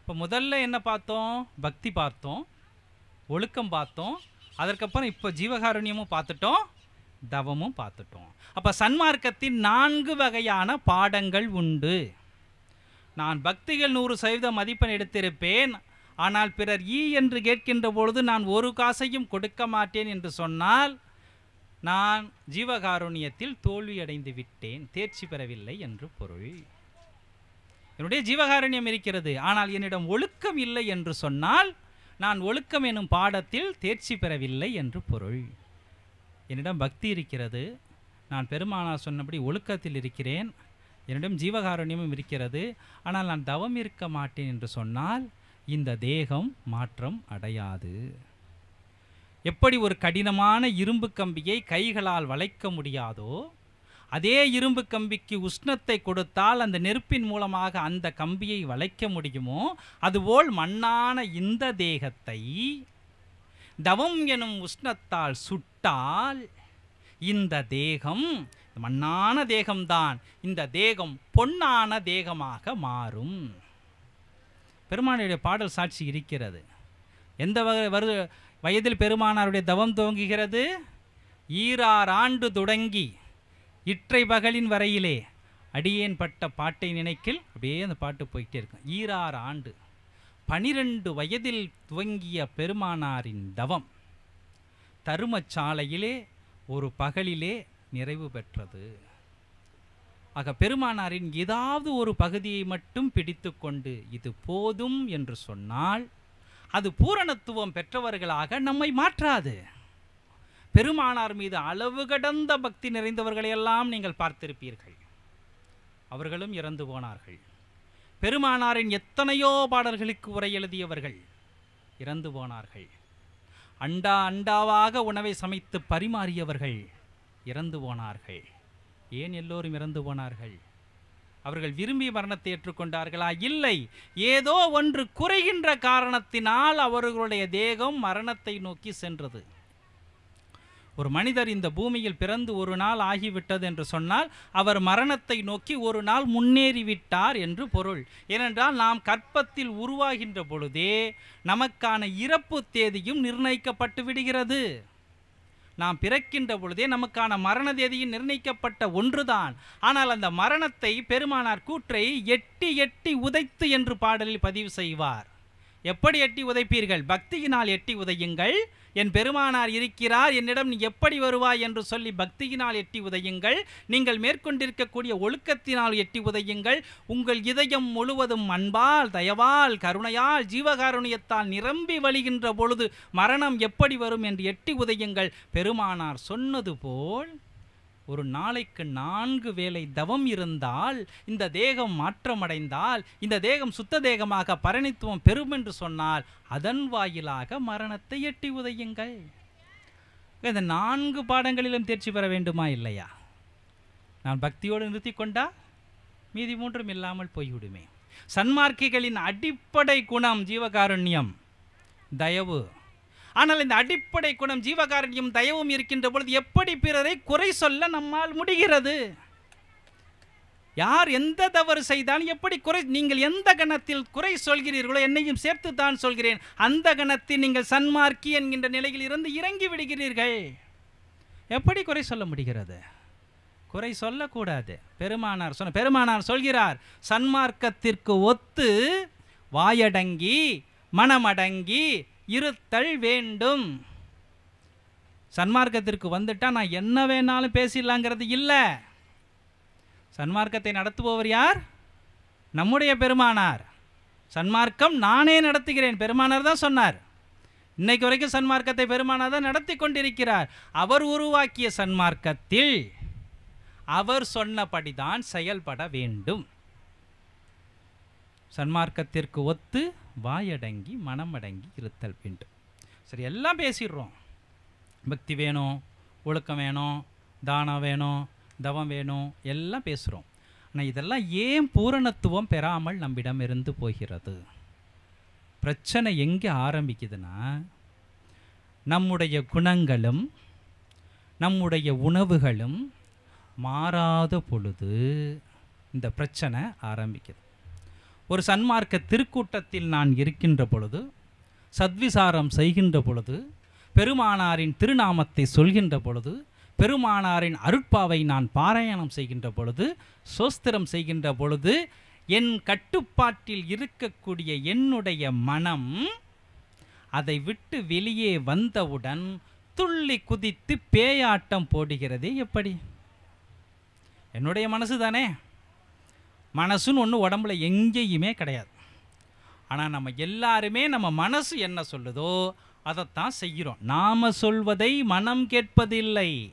இப்போ முதல்ல என்ன பார்த்தோம்? பக்தி பார்த்தோம். ஒழுக்கம் பார்த்தோம். அதற்கப்புறம் இப்போ ஜீவகாருண்யமும் பார்த்துட்டோம். தவமும் பார்த்துட்டோம். அப்போ சன்மார்க்கத்தின் நான்கு வகையான பாடங்கள் உண்டு. நான் பக்திகள் நூறு சதவீத மதிப்பெண் எடுத்திருப்பேன். ஆனால் பிறர் ஈ என்று கேட்கின்ற பொழுது நான் ஒரு காசையும் கொடுக்க மாட்டேன் என்று சொன்னால் நான் ஜீவகாருண்யத்தில் தோல்வியடைந்து விட்டேன். தேர்ச்சி பெறவில்லை என்று பொருள். என்னுடைய ஜீவகாருண்யம் இருக்கிறது. ஆனால் என்னிடம் ஒழுக்கம் இல்லை என்று சொன்னால் நான் ஒழுக்கம் எனும் பாடத்தில் தேர்ச்சி பெறவில்லை என்று பொருள். என்னிடம் பக்தி இருக்கிறது. நான் பெருமானார் சொன்னபடி ஒழுக்கத்தில் இருக்கிறேன். என்னிடம் ஜீவகாருண்யமும் இருக்கிறது. ஆனால் நான் தவம் இருக்க மாட்டேன் என்று சொன்னால் இந்த தேகம் மாற்றம் அடையாது. எப்படி ஒரு கடினமான இரும்பு கம்பியை கைகளால் வளைக்க முடியாதோ அதே இரும்பு கம்பிக்கு உஷ்ணத்தை கொடுத்தால் அந்த நெருப்பின் மூலமாக அந்த கம்பியை வளைக்க முடியுமோ அதுபோல் மண்ணான இந்த தேகத்தை தவம் எனும் உஷ்ணத்தால் சுட்டால் இந்த தேகம் மண்ணான தேகம்தான். இந்த தேகம் பொன்னான தேகமாக மாறும். பெருமானுடைய பாடல் சாட்சி இருக்கிறது. எந்த வகை வரு வயதில் பெருமானாருடைய தவம் துவங்குகிறது? ஈரார் ஆண்டு தொடங்கி இற்றை பகலின் வரையிலே அடியேன் பட்ட பாட்டை நினைக்கில் அப்படியே அந்த பாட்டு போய்கிட்டே இருக்கும். ஈரார் ஆண்டு பனிரெண்டு வயதில் துவங்கிய பெருமானாரின் தவம் தருமச்சாலையிலே ஒரு பகலிலே நிறைவு பெற்றது. ஆக பெருமானாரின் ஏதாவது ஒரு பகுதியை மட்டும் பிடித்து கொண்டு இது போதும் என்று சொன்னால் அது பூரணத்துவம் பெற்றவர்களாக நம்மை மாற்றாது. பெருமானார் மீது அளவு கடந்த பக்தி நிறைந்தவர்களையெல்லாம் நீங்கள் பார்த்திருப்பீர்கள். அவர்களும் இறந்து போனார்கள். பெருமானாரின் எத்தனையோ பாடல்களுக்கு உரை எழுதியவர்கள் இறந்து போனார்கள். அண்டா அண்டாவாக உணவை சமைத்து பரிமாறியவர்கள் இறந்து போனார்கள். ஏன் எல்லோரும் இறந்து போனார்கள்? அவர்கள் விரும்பிய மரணத்தை ஏற்றுக்கொண்டார்களா? இல்லை. ஏதோ ஒன்று குறைகின்ற காரணத்தினால் அவர்களுடைய தேகம் மரணத்தை நோக்கி சென்றது. ஒரு மனிதர் இந்த பூமியில் பிறந்து ஒரு நாள் ஆகிவிட்டது என்று சொன்னால் அவர் மரணத்தை நோக்கி ஒரு நாள் முன்னேறிவிட்டார் என்று பொருள். ஏனென்றால் நாம் கற்பத்தில் உருவாகின்ற பொழுதே நமக்கான இறப்பு தேதியும் நிர்ணயிக்கப்பட்டு விடுகிறது. நாம் பிறக்கின்ற பொழுதே நமக்கான மரண தேதியும் நிர்ணயிக்கப்பட்ட ஒன்றுதான். ஆனால் அந்த மரணத்தை பெருமானார் கூற்றை எட்டி எட்டி உதைத்து என்று பாடலில் பதிவு செய்வார். எப்படி எட்டி உதைப்பீர்கள்? பக்தியினால் எட்டி உதையுங்கள். என் பெருமானார் இருக்கிறார் என்னிடம் நீ எப்படி வருவாய் என்று சொல்லி பக்தியினால் எட்டி உதையுங்கள். நீங்கள் மேற்கொண்டிருக்கக்கூடிய ஒழுக்கத்தினால் எட்டி உதையுங்கள். உங்கள் இதயம் முழுவதும் அன்பால் தயவால் கருணையால் ஜீவகாருணியத்தால் நிரம்பி வழிகின்ற பொழுது மரணம் எப்படி வரும் என்று எட்டி உதையுங்கள். பெருமானார் சொன்னது போல் ஒரு நாளைக்கு நான்கு வேளை தவம் இருந்தால் இந்த தேகம் மாற்றமடைந்தால் இந்த தேகம் சுத்த தேகமாக பரணித்துவம் பெறும் என்று சொன்னால் அதன் வாயிலாக மரணத்தை எட்டி உதையுங்கள். இந்த நான்கு பாடங்களிலும் தேர்ச்சி பெற வேண்டுமா இல்லையா? நான் பக்தியோடு நிறுத்தி கொண்டா மீதி மூன்றும் இல்லாமல் போய்விடுமே. சன்மார்க்கிகளின் அடிப்படை குணம் ஜீவகாருண்யம் தயவு. ஆனால் இந்த அடிப்படை குணம் ஜீவகாரண்யம் தயவும் இருக்கின்ற பொழுது எப்படி பிறரை குறை சொல்ல நம்மால் முடிகிறது? யார் எந்த தவறு செய்தாலும் எப்படி குறை நீங்கள் எந்த கணத்தில் குறை சொல்கிறீர்களோ என்னையும் சேர்த்து தான் சொல்கிறேன். அந்த கணத்தில் நீங்கள் சன்மார்க்கி என்கின்ற நிலையில் இருந்து இறங்கி விடுகிறீர்கள். எப்படி குறை சொல்ல முடிகிறது? குறை சொல்லக்கூடாது. பெருமானார் சொன்ன பெருமானார் சொல்கிறார் சன்மார்க்கத்திற்கு ஒத்து வாயடங்கி மனமடங்கி இருத்தல் வேண்டும். சன்மார்க்கத்திற்கு வந்துட்டா நான் என்ன வேணாலும் பேசிடலாங்கிறது இல்லை. சன்மார்க்கத்தை நடத்துபவர் யார்? நம்முடைய பெருமானார். சன்மார்க்கம் நானே நடத்துகிறேன். பெருமானார் தான் சொன்னார். இன்னைக்கு வரைக்கும் சன்மார்க்கத்தை பெருமானார் தான் நடத்தி கொண்டிருக்கிறார். அவர் உருவாக்கிய சன்மார்க்கத்தில் அவர் சொன்னபடிதான் செயல்பட வேண்டும். சன்மார்க்கத்திற்கு ஒத்து வாயடங்கி மனமடங்கி இருத்தல் வேண்டும். சரி எல்லாம் பேசிடுறோம். பக்தி வேணும் ஒழுக்கம் வேணும் தானம் வேணும் தவம் வேணும் எல்லாம் பேசுகிறோம் ஆனால் இதெல்லாம் ஏன் பூரணத்துவம் பெறாமல் நம்மிடம் இருந்து போகிறது? பிரச்சனை எங்கே ஆரம்பிக்குதுன்னா நம்முடைய குணங்களும் நம்முடைய உணவுகளும் மாறாத பொழுது இந்த பிரச்சனை ஆரம்பிக்குது. ஒரு சன்மார்க்க திருக்கூட்டத்தில் நான் இருக்கின்ற பொழுது சத்விசாரம் செய்கின்ற பொழுது பெருமானாரின் திருநாமத்தை சொல்கின்ற பொழுது பெருமானாரின் அருட்பாவை நான் பாராயணம் செய்கின்ற பொழுது சோஸ்திரம் செய்கின்ற பொழுது என் கட்டுப்பாட்டில் இருக்கக்கூடிய என்னுடைய மனம் அதை விட்டு வெளியே வந்தவுடன் துள்ளி குதித்து பேயாட்டம் போடுகிறதே எப்படி? என்னுடைய மனசு தானே மனசுன்னு ஒன்று உடம்புல எங்கேயுமே கிடையாது. ஆனால் நம்ம எல்லாருமே நம்ம மனசு என்ன சொல்லுதோ அதைத்தான் செய்கிறோம் நாம் சொல்வதை மனம் கேட்பதில்லை.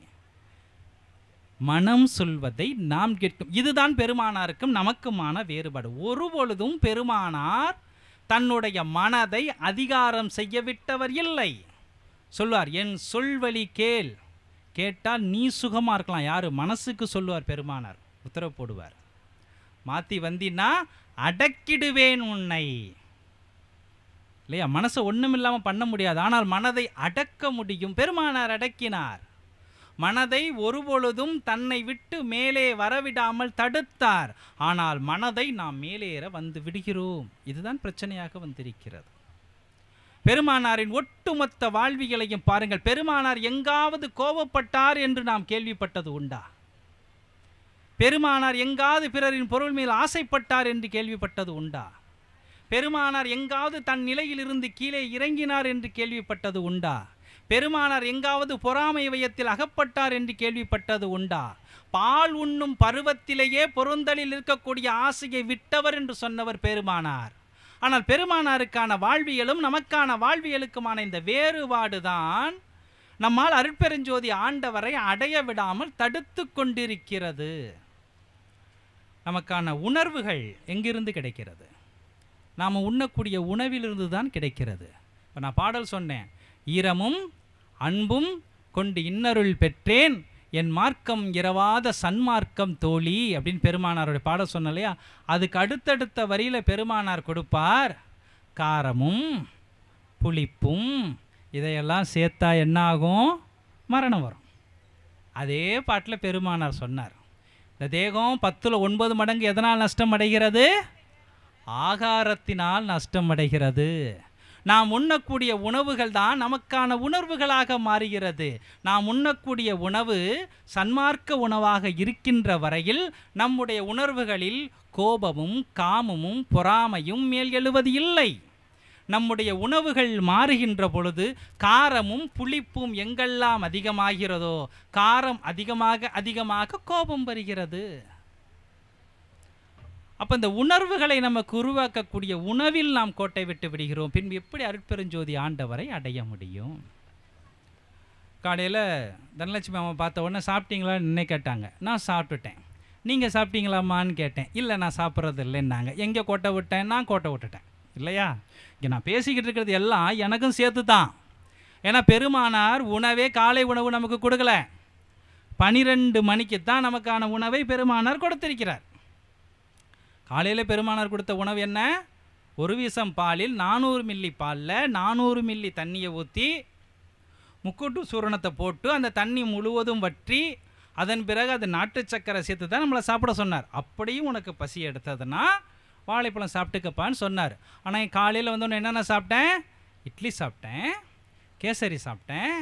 மனம் சொல்வதை நாம் கேட்கும். இதுதான் பெருமானாருக்கும் நமக்குமான வேறுபாடு. ஒரு பொழுதும் பெருமானார் தன்னுடைய மனதை அதிகாரம் செய்ய விட்டவர் இல்லை. சொல்வார் என் சொல்வழி கேள். கேட்டால் நீ சுகமாக இருக்கலாம். யார்? மனசுக்கு சொல்லுவார் பெருமானார். உத்தரவு போடுவார். மாற்றி வந்தின்னா அடக்கிடுவேன் உன்னை. இல்லையா? மனசை ஒன்றும் இல்லாமல் பண்ண முடியாது. ஆனால் மனதை அடக்க முடியும். பெருமானார் அடக்கினார். மனதை ஒருபொழுதும் தன்னை விட்டு மேலே வரவிடாமல் தடுத்தார். ஆனால் மனதை நாம் மேலேற வந்து விடுகிறோம். இதுதான் பிரச்சனையாக வந்திருக்கிறது. பெருமானாரின் ஒட்டுமொத்த வாழ்வியலையும் பாருங்கள். பெருமானார் எங்காவது கோபப்பட்டார் என்று நாம் கேள்விப்பட்டது உண்டா? பெருமானார் எங்காவது பிறரின் பொருள் மேல் ஆசைப்பட்டார் என்று கேள்விப்பட்டது உண்டா? பெருமானார் எங்காவது தன் நிலையிலிருந்து கீழே இறங்கினார் என்று கேள்விப்பட்டது உண்டா? பெருமானார் எங்காவது பொறாமை வயத்தில் அகப்பட்டார் என்று கேள்விப்பட்டது உண்டா? பால் உண்ணும் பருவத்திலேயே பொருந்தலில் இருக்கக்கூடிய ஆசையை விட்டவர் என்று சொன்னவர் பெருமானார். ஆனால் பெருமானாருக்கான வாழ்வியலும் நமக்கான வாழ்வியலுக்குமான இந்த வேறுபாடு தான் நம்மால் அருட்பெருஞ்சோதி ஆண்டவரை அடைய விடாமல் தடுத்து கொண்டிருக்கிறது. நமக்கான உணர்வுகள் எங்கிருந்து கிடைக்கிறது? நாம் உண்ணக்கூடிய உணவிலிருந்து தான் கிடைக்கிறது. இப்போ நான் பாடல் சொன்னேன். ஈரமும் அன்பும் கொண்டு இன்னருள் பெற்றேன். என் மார்க்கம் இரவாத சன்மார்க்கம் தோழி அப்படின்னு பெருமானாருடைய பாடல் சொன்ன இல்லையா? அதுக்கு அடுத்தடுத்த வரியில் பெருமானார் கொடுப்பார் காரமும் புளிப்பும் இதையெல்லாம் சேர்த்தா என்னாகும்? மரணம் வரும். அதே பாட்டில் பெருமானார் சொன்னார். இந்த தேகம் பத்தில் ஒன்பது மடங்கு எதனால் நஷ்டம் அடைகிறது ஆகாரத்தினால் நஷ்டம் அடைகிறது நாம் உண்ணக்கூடிய உணவுகள் தான் நமக்கான உணர்வுகளாக மாறுகிறது. நாம் உண்ணக்கூடிய உணவு சன்மார்க்க உணவாக இருக்கின்ற வரையில் நம்முடைய உணர்வுகளில் கோபமும் காமமும் பொறாமையும் மேல் எழுவது இல்லை. நம்முடைய உணவுகள் மாறுகின்ற பொழுது காரமும் புளிப்பும் எங்கெல்லாம் அதிகமாகிறதோ காரம் அதிகமாக அதிகமாக கோபம் வருகிறது. அப்போ இந்த உணர்வுகளை நமக்கு உருவாக்கக்கூடிய உணவில் நாம் கோட்டை விட்டு விடுகிறோம். பின்பு எப்படி அருட்பெருஞ்சோதி ஆண்டவரை அடைய முடியும்? காலையில் தனலட்சுமி அம்மா பார்த்த உடனே சாப்பிட்டீங்களான்னு நினை கேட்டாங்க. நான் சாப்பிட்டுட்டேன். நீங்கள் சாப்பிட்டீங்களாம்மான்னு கேட்டேன். இல்லை நான் சாப்பிட்றது இல்லைன்னாங்க. எங்கே கோட்டை விட்டேன்? நான் கோட்டை விட்டுட்டேன். இல்லையா? இங்கே நான் பேசிக்கிட்டு இருக்கிறது எல்லாம் எனக்கும் சேர்த்து தான் ஏன்னா பெருமானார் உணவே காலை உணவு நமக்கு கொடுக்கல. பனிரெண்டு மணிக்கு தான் நமக்கான உணவை பெருமானார் கொடுத்திருக்கிறார். காலையில் பெருமானார் கொடுத்த உணவு என்ன? ஒரு வீசம் பாலில் நானூறு மில்லி பாலில் நானூறு மில்லி தண்ணியை ஊற்றி முக்கூட்டு சூரணத்தை போட்டு அந்த தண்ணி முழுவதும் வற்றி அதன் பிறகு அது நாட்டு சக்கரை சேர்த்து தான் நம்மளை சாப்பிட சொன்னார். அப்படியும் உனக்கு பசி எடுத்ததுன்னா வாழைப்பழம் சாப்பிட்டுக்கப்பான்னு சொன்னார். ஆனால் காலையில் வந்தோடனே என்னென்ன சாப்பிட்டேன்? இட்லி சாப்பிட்டேன் கேசரி சாப்பிட்டேன்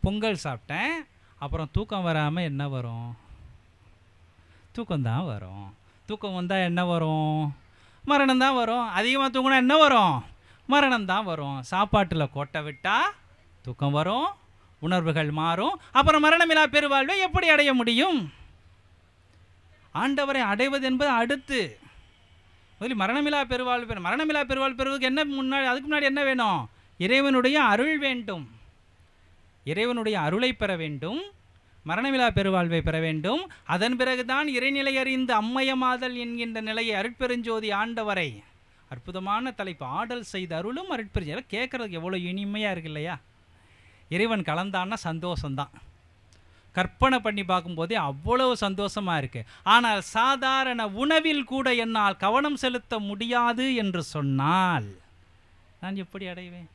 பொங்கல் சாப்பிட்டேன் அப்புறம் தூக்கம் வராமல் என்ன வரும்? தூக்கம்தான் வரும். தூக்கம் வந்தால் என்ன வரும்? மரணம் தான் வரும். அதிகமாக தூங்கினா என்ன வரும்? மரணம் தான் வரும். சாப்பாட்டில் கொட்டை விட்டால் தூக்கம் வரும் உணர்வுகள் மாறும். அப்புறம் மரணமில்லா பெருவாழ்வை எப்படி அடைய முடியும்? ஆண்டவரை அடைவது என்பது அடுத்து. முதலில் மரணமில்லா பெருவாள் பெரு மரணமில்லா பெருவாள் பெருவுக்கு என்ன முன்னாடி அதுக்கு முன்னாடி என்ன வேணும்? இறைவனுடைய அருள் வேண்டும். இறைவனுடைய அருளை பெற வேண்டும். மரணமிலா பெருவாழ்வை பெற வேண்டும். அதன் பிறகுதான் இறைநிலை அறிந்து அம்மையமாதல் என்கின்ற நிலையை அருட்பெருஞ்சோதி ஆண்டவரை அற்புதமான தலைப்பு. ஆடல் செய்த அருளும் அருட்பெருஞ்சோதி. கேட்குறதுக்கு எவ்வளோ இனிமையாக இருக்கு இல்லையா? இறைவன் கலந்தான்னா சந்தோஷம்தான். கற்பனை பண்ணி பார்க்கும்போதே அவ்வளவு சந்தோஷமாக இருக்குது ஆனால் சாதாரண உணவில் கூட என்னால் கவனம் செலுத்த முடியாது என்று சொன்னால் நான் எப்படி அடைவேன்?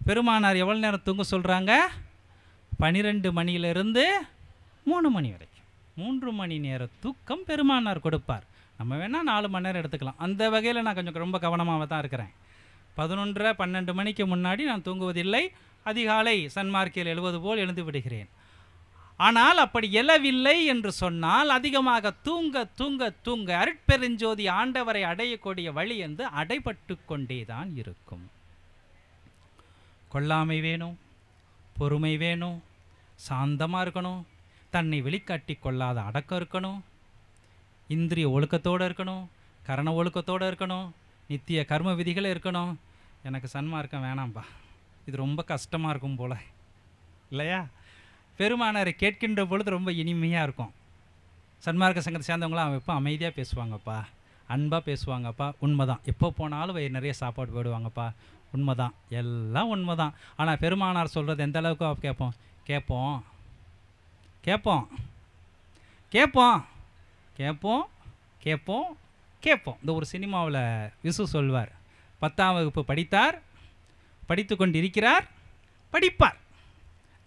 பெருமானார் எவ்வளோ நேரம் தூங்க சொல்கிறாங்க பனிரெண்டு மணியிலிருந்து மூணு மணி வரைக்கும். மூன்று மணி நேர தூக்கம் பெருமானார் கொடுப்பார். நம்ம வேணால் நாலு மணி நேரம் எடுத்துக்கலாம். அந்த வகையில் நான் கொஞ்சம் ரொம்ப கவனமாக தான் இருக்கிறேன். பதினொன்றரை பன்னெண்டு மணிக்கு முன்னாடி நான் தூங்குவதில்லை. அதிகாலை சன்மார்க்கியில் எழுவது போல் எழுந்து விடுகிறேன். ஆனால் அப்படி எழவில்லை என்று சொன்னால் அதிகமாக தூங்க தூங்க தூங்க அருட்பெருஞ்சோதி ஆண்டவரை அடையக்கூடிய வழி என்று அடைபட்டு கொண்டேதான் இருக்கும். கொல்லாமை வேணும் பொறுமை வேணும் சாந்தமாக இருக்கணும் தன்னை வெளிக்காட்டி கொள்ளாத அடக்கம் இருக்கணும் இந்திரிய ஒழுக்கத்தோடு இருக்கணும் கரண ஒழுக்கத்தோடு இருக்கணும் நித்திய கர்ம விதிகள் இருக்கணும். எனக்கு சன்மார்க்கம் வேணாம்ப்பா இது ரொம்ப கஷ்டமாக இருக்கும் போல். இல்லையா? பெருமானாரை கேட்கின்ற பொழுது ரொம்ப இனிமையாக இருக்கும். சன்மார்க்க சங்கத்தை சேர்ந்தவங்களாம் எப்போ அமைதியாக பேசுவாங்கப்பா? அன்பாக பேசுவாங்கப்பா? உண்மை தான் எப்போ போனாலும் வயிறு நிறைய சாப்பாடு போயிடுவாங்கப்பா உண்மை தான் எல்லாம் உண்மை தான் ஆனால் பெருமானார் சொல்கிறது எந்த அளவுக்கு கேட்போம்? கேட்போம். கேட்போம். கேட்போம். கேட்போம். கேட்போம். கேட்போம். இந்த ஒரு சினிமாவில் விசு சொல்வார். பத்தாம் வகுப்பு படித்தார். படித்து கொண்டு இருக்கிறார் படிப்பார்.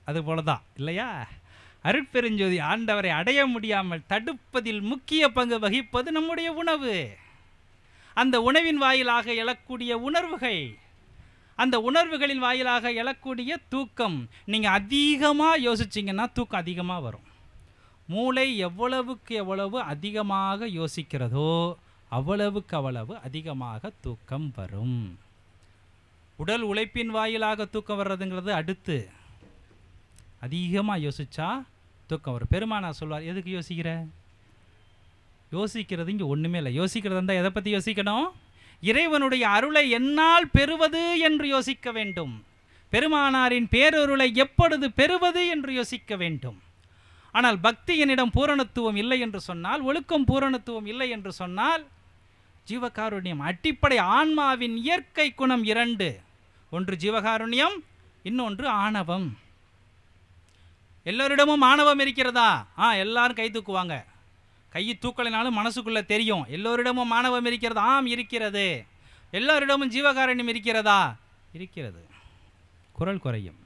அது போல தான் இல்லையா? அருட்பெருஞ்சோதி ஆண்டவரை அடைய முடியாமல் தடுப்பதில் முக்கிய பங்கு வகிப்பது நம்முடைய உணவு. அந்த உணவின் வாயிலாக எழக்கூடிய உணர்வுகள் அந்த உணர்வுகளின் வாயிலாக எழக்கூடிய தூக்கம் நீங்கள் அதிகமாக யோசிச்சிங்கன்னா தூக்கம் அதிகமாக வரும். மூளை எவ்வளவுக்கு எவ்வளவு அதிகமாக யோசிக்கிறதோ அவ்வளவுக்கு அவ்வளவு அதிகமாக தூக்கம் வரும். உடல் உழைப்பின் வாயிலாக தூக்கம் வர்றதுங்கிறது அடுத்து. அதிகமாக யோசித்தா தூக்கம் வரும். பெருமானா சொல்வார் எதுக்கு யோசிக்கிற? யோசிக்கிறது இங்கே ஒன்றுமே இல்லை. யோசிக்கிறது இருந்தால் எதை பற்றி யோசிக்கணும்? இறைவனுடைய அருளை என்னால் பெறுவது என்று யோசிக்க வேண்டும். பெருமானாரின் பேரொருளை எப்பொழுது பெறுவது என்று யோசிக்க வேண்டும். ஆனால் பக்தி என்னிடம் பூரணத்துவம் இல்லை என்று சொன்னால் ஒழுக்கம் பூரணத்துவம் இல்லை என்று சொன்னால் ஜீவகாருண்யம் அடிப்படை ஆன்மாவின் இயற்கை குணம் இரண்டு. ஒன்று ஜீவகாருண்யம் இன்னொன்று ஆணவம். எல்லோரிடமும் ஆணவம் இருக்கிறதா? ஆ எல்லாரும் கை தூக்குவாங்க. கை தூக்கலைனாலும் மனசுக்குள்ளே தெரியும். எல்லோரிடமும் மாணவம் இருக்கிறதா. ஆம் இருக்கிறது. எல்லோரிடமும் ஜீவகாரண்யம் இருக்கிறதா? இருக்கிறது. குரல் குறையும்.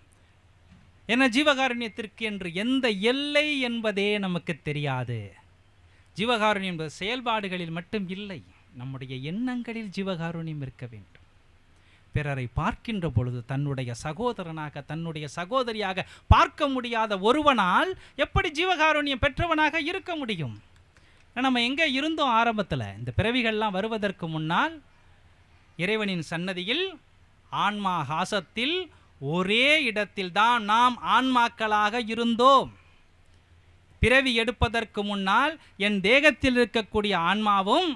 என்ன ஜீவகாருண்யத்திற்கு என்று எந்த எல்லை என்பதே நமக்கு தெரியாது. ஜீவகாருண்யம் என்பது செயல்பாடுகளில் மட்டும் இல்லை. நம்முடைய எண்ணங்களில் ஜீவகாருண்யம் இருக்க வேண்டும். பிறரை பார்க்கின்ற பொழுது தன்னுடைய சகோதரனாக தன்னுடைய சகோதரியாக பார்க்க முடியாத ஒருவனால் எப்படி ஜீவகாருண்யம் பெற்றவனாக இருக்க முடியும்? நம்ம எங்கே இருந்தோம் ஆரம்பத்தில்? இந்த பிறவிகள்லாம் வருவதற்கு முன்னால் இறைவனின் சன்னதியில் ஆன்மா ஹாசத்தில் ஒரே இடத்தில் தான் நாம் ஆன்மாக்களாக இருந்தோம். பிறவி எடுப்பதற்கு முன்னால் என் தேகத்தில் இருக்கக்கூடிய ஆன்மாவும்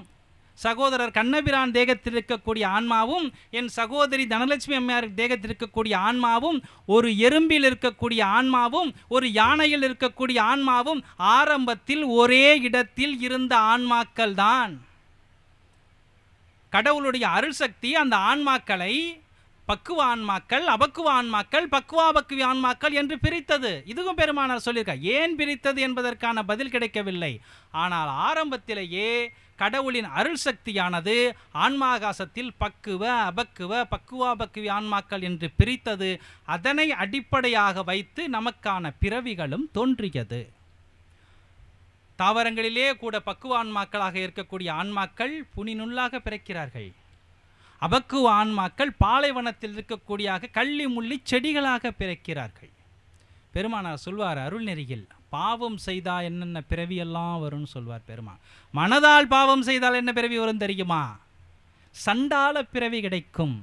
சகோதரர் கண்ணபிரான் தேகத்தில் இருக்கக்கூடிய ஆன்மாவும் என் சகோதரி தனலட்சுமி அம்மையார் தேகத்தில் இருக்கக்கூடிய ஆன்மாவும் ஒரு எறும்பில் இருக்கக்கூடிய ஆன்மாவும் ஒரு யானையில் இருக்கக்கூடிய ஆன்மாவும் ஆரம்பத்தில் ஒரே இடத்தில் இருந்த ஆன்மாக்கள் தான். கடவுளுடைய அருள் சக்தி அந்த ஆன்மாக்களை பக்குவ ஆன்மாக்கள் அபக்குவ ஆன்மாக்கள் பக்குவா பக்குவி ஆன்மாக்கள் என்று பிரித்தது. இதுவும் பெருமானார் சொல்லியிருக்கார். ஏன் பிரித்தது என்பதற்கான பதில் கிடைக்கவில்லை. ஆனால் ஆரம்பத்திலேயே கடவுளின் அருள் சக்தியானது ஆன்மாகாசத்தில் பக்குவ அபக்குவ பக்குவா பக்குவி ஆன்மாக்கள் என்று பிரித்தது அதனை அடிப்படையாக வைத்து நமக்கான பிறவிகளும் தோன்றியது. தாவரங்களிலே கூட பக்குவ ஆன்மாக்களாக இருக்கக்கூடிய ஆன்மாக்கள் புனிநுள்ளாக பிறக்கிறார்கள். அபக்குவ ஆன்மாக்கள் பாலைவனத்தில் இருக்கக்கூடியாக கள்ளி முள்ளி செடிகளாக பிறக்கிறார்கள். பெருமானார் சொல்வார் அருள் நெறியில் பாவம் செய்தால் என்னென்ன பிறவியெல்லாம் வரும்னு சொல்வார் பெருமான் மனதால் பாவம் செய்தால் என்ன பிறவி வரும் தெரியுமா? சண்டால பிறவி கிடைக்கும்.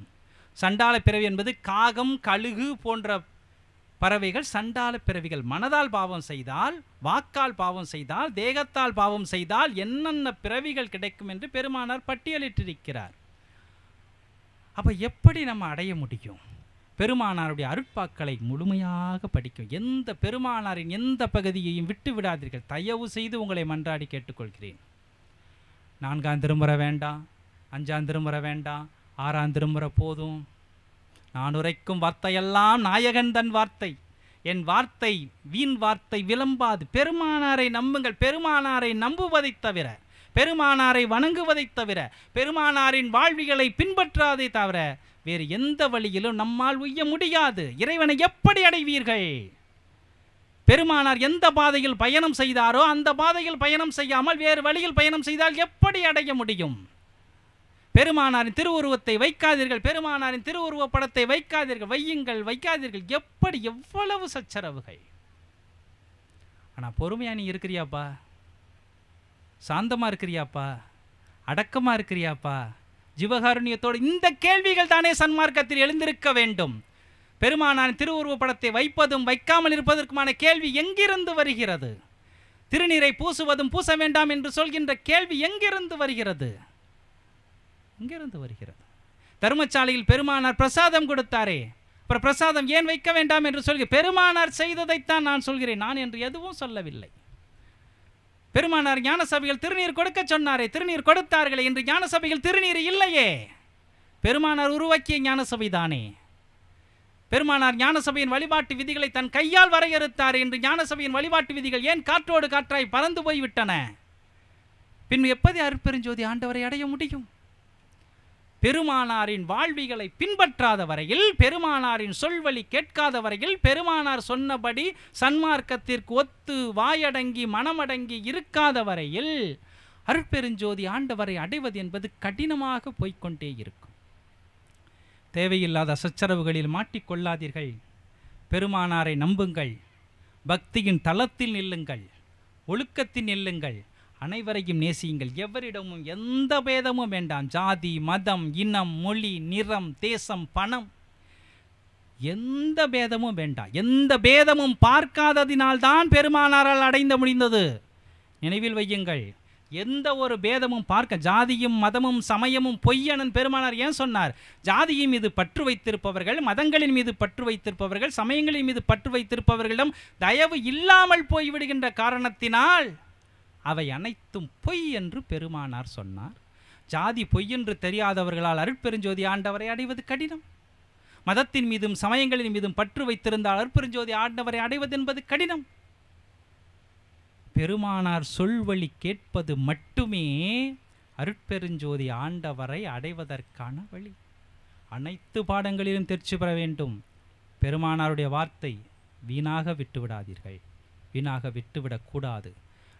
சண்டால பிறவி என்பது காகம் கழுகு போன்ற பறவைகள் சண்டால பிறவிகள். மனதால் பாவம் செய்தால் வாக்கால் பாவம் செய்தால் தேகத்தால் பாவம் செய்தால் என்னென்ன பிறவிகள் கிடைக்கும் என்று பெருமானார் பட்டியலிட்டிருக்கிறார். அப்போ எப்படி நம்ம அடைய முடியும்? பெருமானாருடைய அருட்பாக்களை முழுமையாக படிக்கும் எந்த பெருமானாரின் எந்த பகுதியையும் விட்டு விடாதீர்கள். தயவு செய்து உங்களை மன்றாடி கேட்டுக்கொள்கிறேன். நான்காம் திருமுறை வேண்டாம். அஞ்சாம் திருமுறை வேண்டாம். ஆறாம் திருமுறை போதும். நான் உரைக்கும் வார்த்தையெல்லாம் நாயகன் தன் வார்த்தை. என் வார்த்தை வீண் வார்த்தை விளம்பாது. பெருமானாரை நம்புங்கள். பெருமானாரை நம்புவதைத் தவிர பெருமானாரை வணங்குவதைத் தவிர பெருமானாரின் வாழ்விகளை பின்பற்றாதே தவிர வேறு எந்த வழியிலும் நம்மால் உய்ய முடியாது. இறைவனை எப்படி அடைவீர்கள்? பெருமானார் எந்த பாதையில் பயணம் செய்தாரோ அந்த பாதையில் பயணம் செய்யாமல் வேறு வழியில் பயணம் செய்தால் எப்படி அடைய முடியும்? பெருமானாரின் திருவுருவத்தை வைக்காதீர்கள். பெருமானாரின் திருவுருவப் படத்தை வைக்காதீர்கள். வையுங்கள் வைக்காதீர்கள். எப்படி எவ்வளவு சச்சரவுகள்? ஆனால் பொறுமையா நீ இருக்கிறியாப்பா? சாந்தமாக இருக்கிறியாப்பா? அடக்கமாக இருக்கிறியாப்பா? ஜீவகாருண்யத்தோடு இந்த கேள்விகள் தானே சன்மார்க்கத்தில் எழுந்திருக்க வேண்டும். பெருமானான் திருவுருவ படத்தை வைப்பதும் வைக்காமல் இருப்பதற்குமான கேள்வி எங்கிருந்து வருகிறது? திருநீரை பூசுவதும் பூச வேண்டாம் என்று சொல்கின்ற கேள்வி எங்கிருந்து வருகிறது? எங்கிருந்து வருகிறது. தருமச்சாலையில் பெருமானார் பிரசாதம் கொடுத்தாரே. அப்புறம் பிரசாதம் ஏன் வைக்க வேண்டாம் என்று சொல்கிறேன் பெருமானார் செய்ததைத்தான் நான் சொல்கிறேன். நான் என்று எதுவும் சொல்லவில்லை. பெருமானார் ஞான சபையில் திருநீர் கொடுக்க சொன்னாரே திருநீர் கொடுத்தார்களே என்று ஞான சபையில் திருநீர் இல்லையே. பெருமானார் உருவாக்கிய ஞான சபை தானே பெருமானார் ஞான சபையின் வழிபாட்டு விதிகளை தன் கையால் வரையறுத்தார் என்று ஞான சபையின் வழிபாட்டு விதிகள் ஏன் காற்றோடு காற்றாய் பறந்து போய்விட்டன? பின் எப்படி அருட்பெருஞ்சோதி ஆண்டவரை அடைய முடியும்? பெருமானாரின் வாழ்விகளை பின்பற்றாத வரையில் பெருமானாரின் சொல்வழி கேட்காத வரையில் பெருமானார் சொன்னபடி சன்மார்க்கத்திற்கு ஒத்து வாயடங்கி மனமடங்கி இருக்காத வரையில் அருட்பெருஞ்சோதி ஆண்டவரை அடைவது என்பது கடினமாக போய்க்கொண்டே இருக்கும். தேவையில்லாத சச்சரவுகளில் மாட்டிக்கொள்ளாதீர்கள் பெருமானாரை நம்புங்கள். பக்தியின் தளத்தில் நில்லுங்கள். ஒழுக்கத்தில் நில்லுங்கள். அனைவரையும் நேசியுங்கள். எவரிடமும் எந்த பேதமும் வேண்டாம். ஜாதி மதம் இனம் மொழி நிறம் தேசம் பணம். எந்த பேதமும் வேண்டாம். எந்த பேதமும் பார்க்காததினால்தான் பெருமானாரால் அடைந்த முடிந்தது. நினைவில் வையுங்கள். எந்த ஒரு பேதமும் பார்க்க ஜாதியும் மதமும் சமயமும் பொய்யனன் பெருமானார் ஏன் சொன்னார்? ஜாதியின் மீது பற்று வைத்திருப்பவர்கள் மதங்களின் மீது பற்று வைத்திருப்பவர்கள் சமயங்களின் மீது பற்று வைத்திருப்பவர்களிடம் தயவு இல்லாமல் போய்விடுகின்ற காரணத்தினால் அவை அனைத்தும் பொய் என்று பெருமானார் சொன்னார். ஜாதி பொய் என்று தெரியாதவர்களால் அருட்பெருஞ்சோதி ஆண்டவரை அடைவது கடினம். மதத்தின் மீதும் சமயங்களின் மீதும் பற்று வைத்திருந்தால் அருட்பெருஞ்சோதி ஆண்டவரை அடைவது என்பது கடினம். பெருமானார் சொல்வழி கேட்பது மட்டுமே அருட்பெருஞ்சோதி ஆண்டவரை அடைவதற்கான வழி. அனைத்து பாடங்களிலும் தேர்ச்சி பெற வேண்டும். பெருமானாருடைய வார்த்தை வீணாக விட்டுவிடாதீர்கள். வீணாக விட்டுவிடக்கூடாது.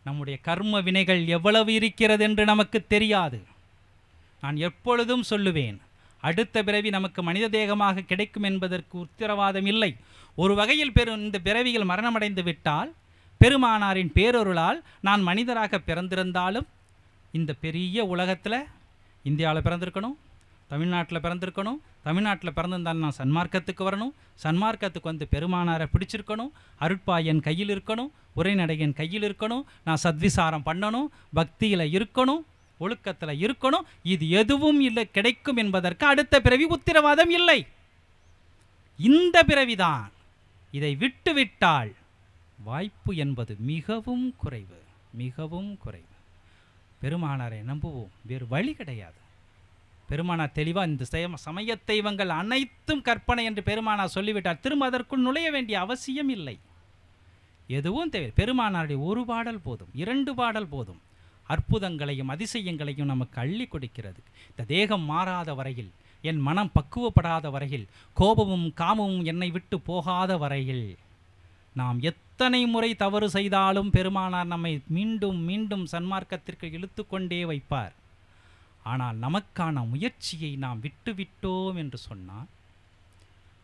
நம்முடைய கர்ம வினைகள் எவ்வளவு இருக்கிறது என்று நமக்கு தெரியாது. நான் எப்பொழுதும் சொல்லுவேன் அடுத்த பிறவி நமக்கு மனித தேகமாக கிடைக்கும் என்பதற்கு உத்தரவாதம் இல்லை. ஒரு வகையில் பெரு இந்த பிறவிகள் மரணமடைந்து விட்டால் பெருமானாரின் பேரொருளால் நான் மனிதராக பிறந்திருந்தாலும் இந்த பெரிய உலகத்தில் இந்தியாவில் பிறந்திருக்கணும் தமிழ்நாட்டில் பிறந்திருக்கணும் தமிழ்நாட்டில் பிறந்திருந்தாலும் நான் சன்மார்க்கத்துக்கு வரணும். சன்மார்க்கத்துக்கு வந்து பெருமானாரை பிடிச்சிருக்கணும். அருட்பா என் கையில் இருக்கணும். உரைநடை என் கையில் இருக்கணும். நான் சத்விசாரம் பண்ணணும். பக்தியில் இருக்கணும். ஒழுக்கத்தில் இருக்கணும். இது எதுவும் இல்லை கிடைக்கும் என்பதற்கு அடுத்த பிறவி உத்தரவாதம் இல்லை. இந்த பிறவிதான். இதை விட்டுவிட்டால் வாய்ப்பு என்பது மிகவும் குறைவு. மிகவும் குறைவு. பெருமானாரை நம்புவோம். வேறு வழி கிடையாது. பெருமானார் தெளிவாக இந்த சமய சமயத் தெய்வங்கள் அனைத்தும் கற்பனை என்று பெருமானார் சொல்லிவிட்டார். திரும்ப அதற்குள் நுழைய வேண்டிய அவசியம் இல்லை. எதுவும் தேவை. பெருமானாருடைய ஒரு பாடல் போதும் இரண்டு பாடல் போதும். அற்புதங்களையும் அதிசயங்களையும் நமக்கு அள்ளி கொடுக்கிறது. இந்த தேகம் மாறாத வரையில் என் மனம் பக்குவப்படாத வரையில் கோபமும் காமமும் என்னை விட்டு போகாத வரையில் நாம் எத்தனை முறை தவறு செய்தாலும் பெருமானார் நம்மை மீண்டும் மீண்டும் சன்மார்க்கத்திற்கு இழுத்து கொண்டே வைப்பார். ஆனால் நமக்கான முயற்சியை நாம் விட்டுவிட்டோம் என்று சொன்னால்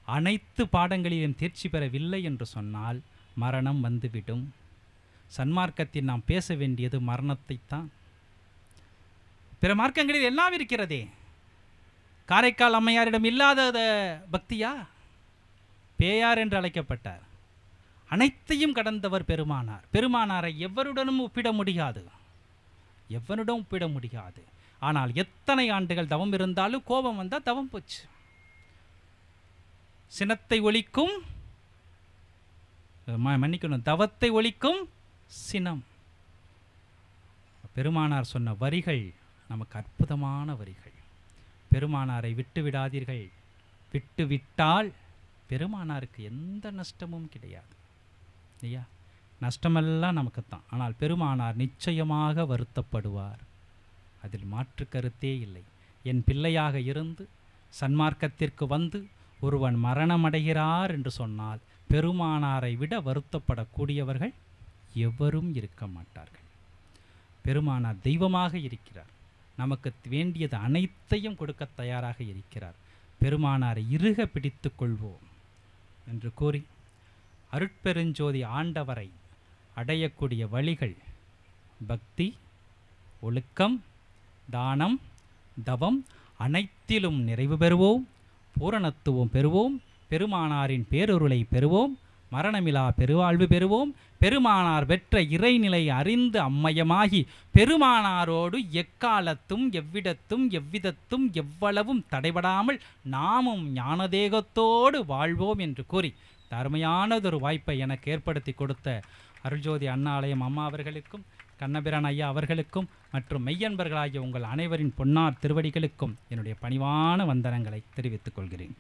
அனைத்து பாடங்களிலும் தேர்ச்சி பெறவில்லை என்று சொன்னால் மரணம் வந்துவிடும். சன்மார்க்கத்தில் நாம் பேச வேண்டியது மரணத்தைத்தான். பிற மார்க்கங்களில் எல்லாம் இருக்கிறதே. காரைக்கால் அம்மையாரிடம் இல்லாத பக்தியா? பேயார் என்று அழைக்கப்பட்டார். அனைத்தையும் கடந்தவர் பெருமானார். பெருமானாரை எவருடனும் ஒப்பிட முடியாது. எவனுடன் ஒப்பிட முடியாது. ஆனால் எத்தனை ஆண்டுகள் தவம் இருந்தாலும் கோபம் வந்தால் தவம் போச்சு. சினத்தை ஒழிக்கும் ம- மன்னிக்கணும். தவத்தை ஒழிக்கும் சினம். பெருமானார் சொன்ன வரிகள் நமக்கு அற்புதமான வரிகள். பெருமானாரை விட்டு விடாதீர்கள். விட்டு விட்டால் பெருமானாருக்கு எந்த நஷ்டமும் கிடையாது. இல்லையா? நஷ்டமெல்லாம் நமக்குத்தான். ஆனால் பெருமானார் நிச்சயமாக வருத்தப்படுவார். அதில் மாற்று கருத்தே இல்லை. என் பிள்ளையாக இருந்து சன்மார்க்கத்திற்கு வந்து ஒருவன் மரணமடைகிறார் என்று சொன்னால் பெருமானாரை விட வருத்தப்படக்கூடியவர்கள் எவரும் இருக்க மாட்டார்கள். பெருமானார் தெய்வமாக இருக்கிறார். நமக்கு வேண்டியது அனைத்தையும் கொடுக்க தயாராக இருக்கிறார். பெருமானாரை இறுக பிடித்து கொள்வோம் என்று கூறி அருட்பெருஞ்சோதி ஆண்டவரை அடையக்கூடிய வழிகள் பக்தி ஒழுக்கம் தானம் தவம் அனைத்திலும் நிறைவு பெறுவோம். பூரணத்துவம் பெறுவோம். பெருமானாரின் பேரொருளை பெறுவோம். மரணமிலா பெருவாழ்வு பெறுவோம். பெருமானார் பெற்ற இறைநிலை அறிந்து அம்மயமாகி பெருமானாரோடு எக்காலத்தும் எவ்விடத்தும் எவ்விதத்தும் எவ்வளவும் தடைபடாமல் நாமும் ஞானதேகத்தோடு வாழ்வோம் என்று கூறி தருமையானதொரு அருமையானதொரு வாய்ப்பை எனக்கு ஏற்படுத்தி கொடுத்த அருள்ஜோதி அண்ணாலயம் அம்மா அவர்களுக்கும் கண்ணபிரான் ஐயா அவர்களுக்கும் மற்றும் மெய்யன்பர்களாகிய உங்கள் அனைவரின் பொன்னார் திருவடிகளுக்கும் என்னுடைய பணிவான வந்தனங்களை தெரிவித்துக் கொள்கிறேன்.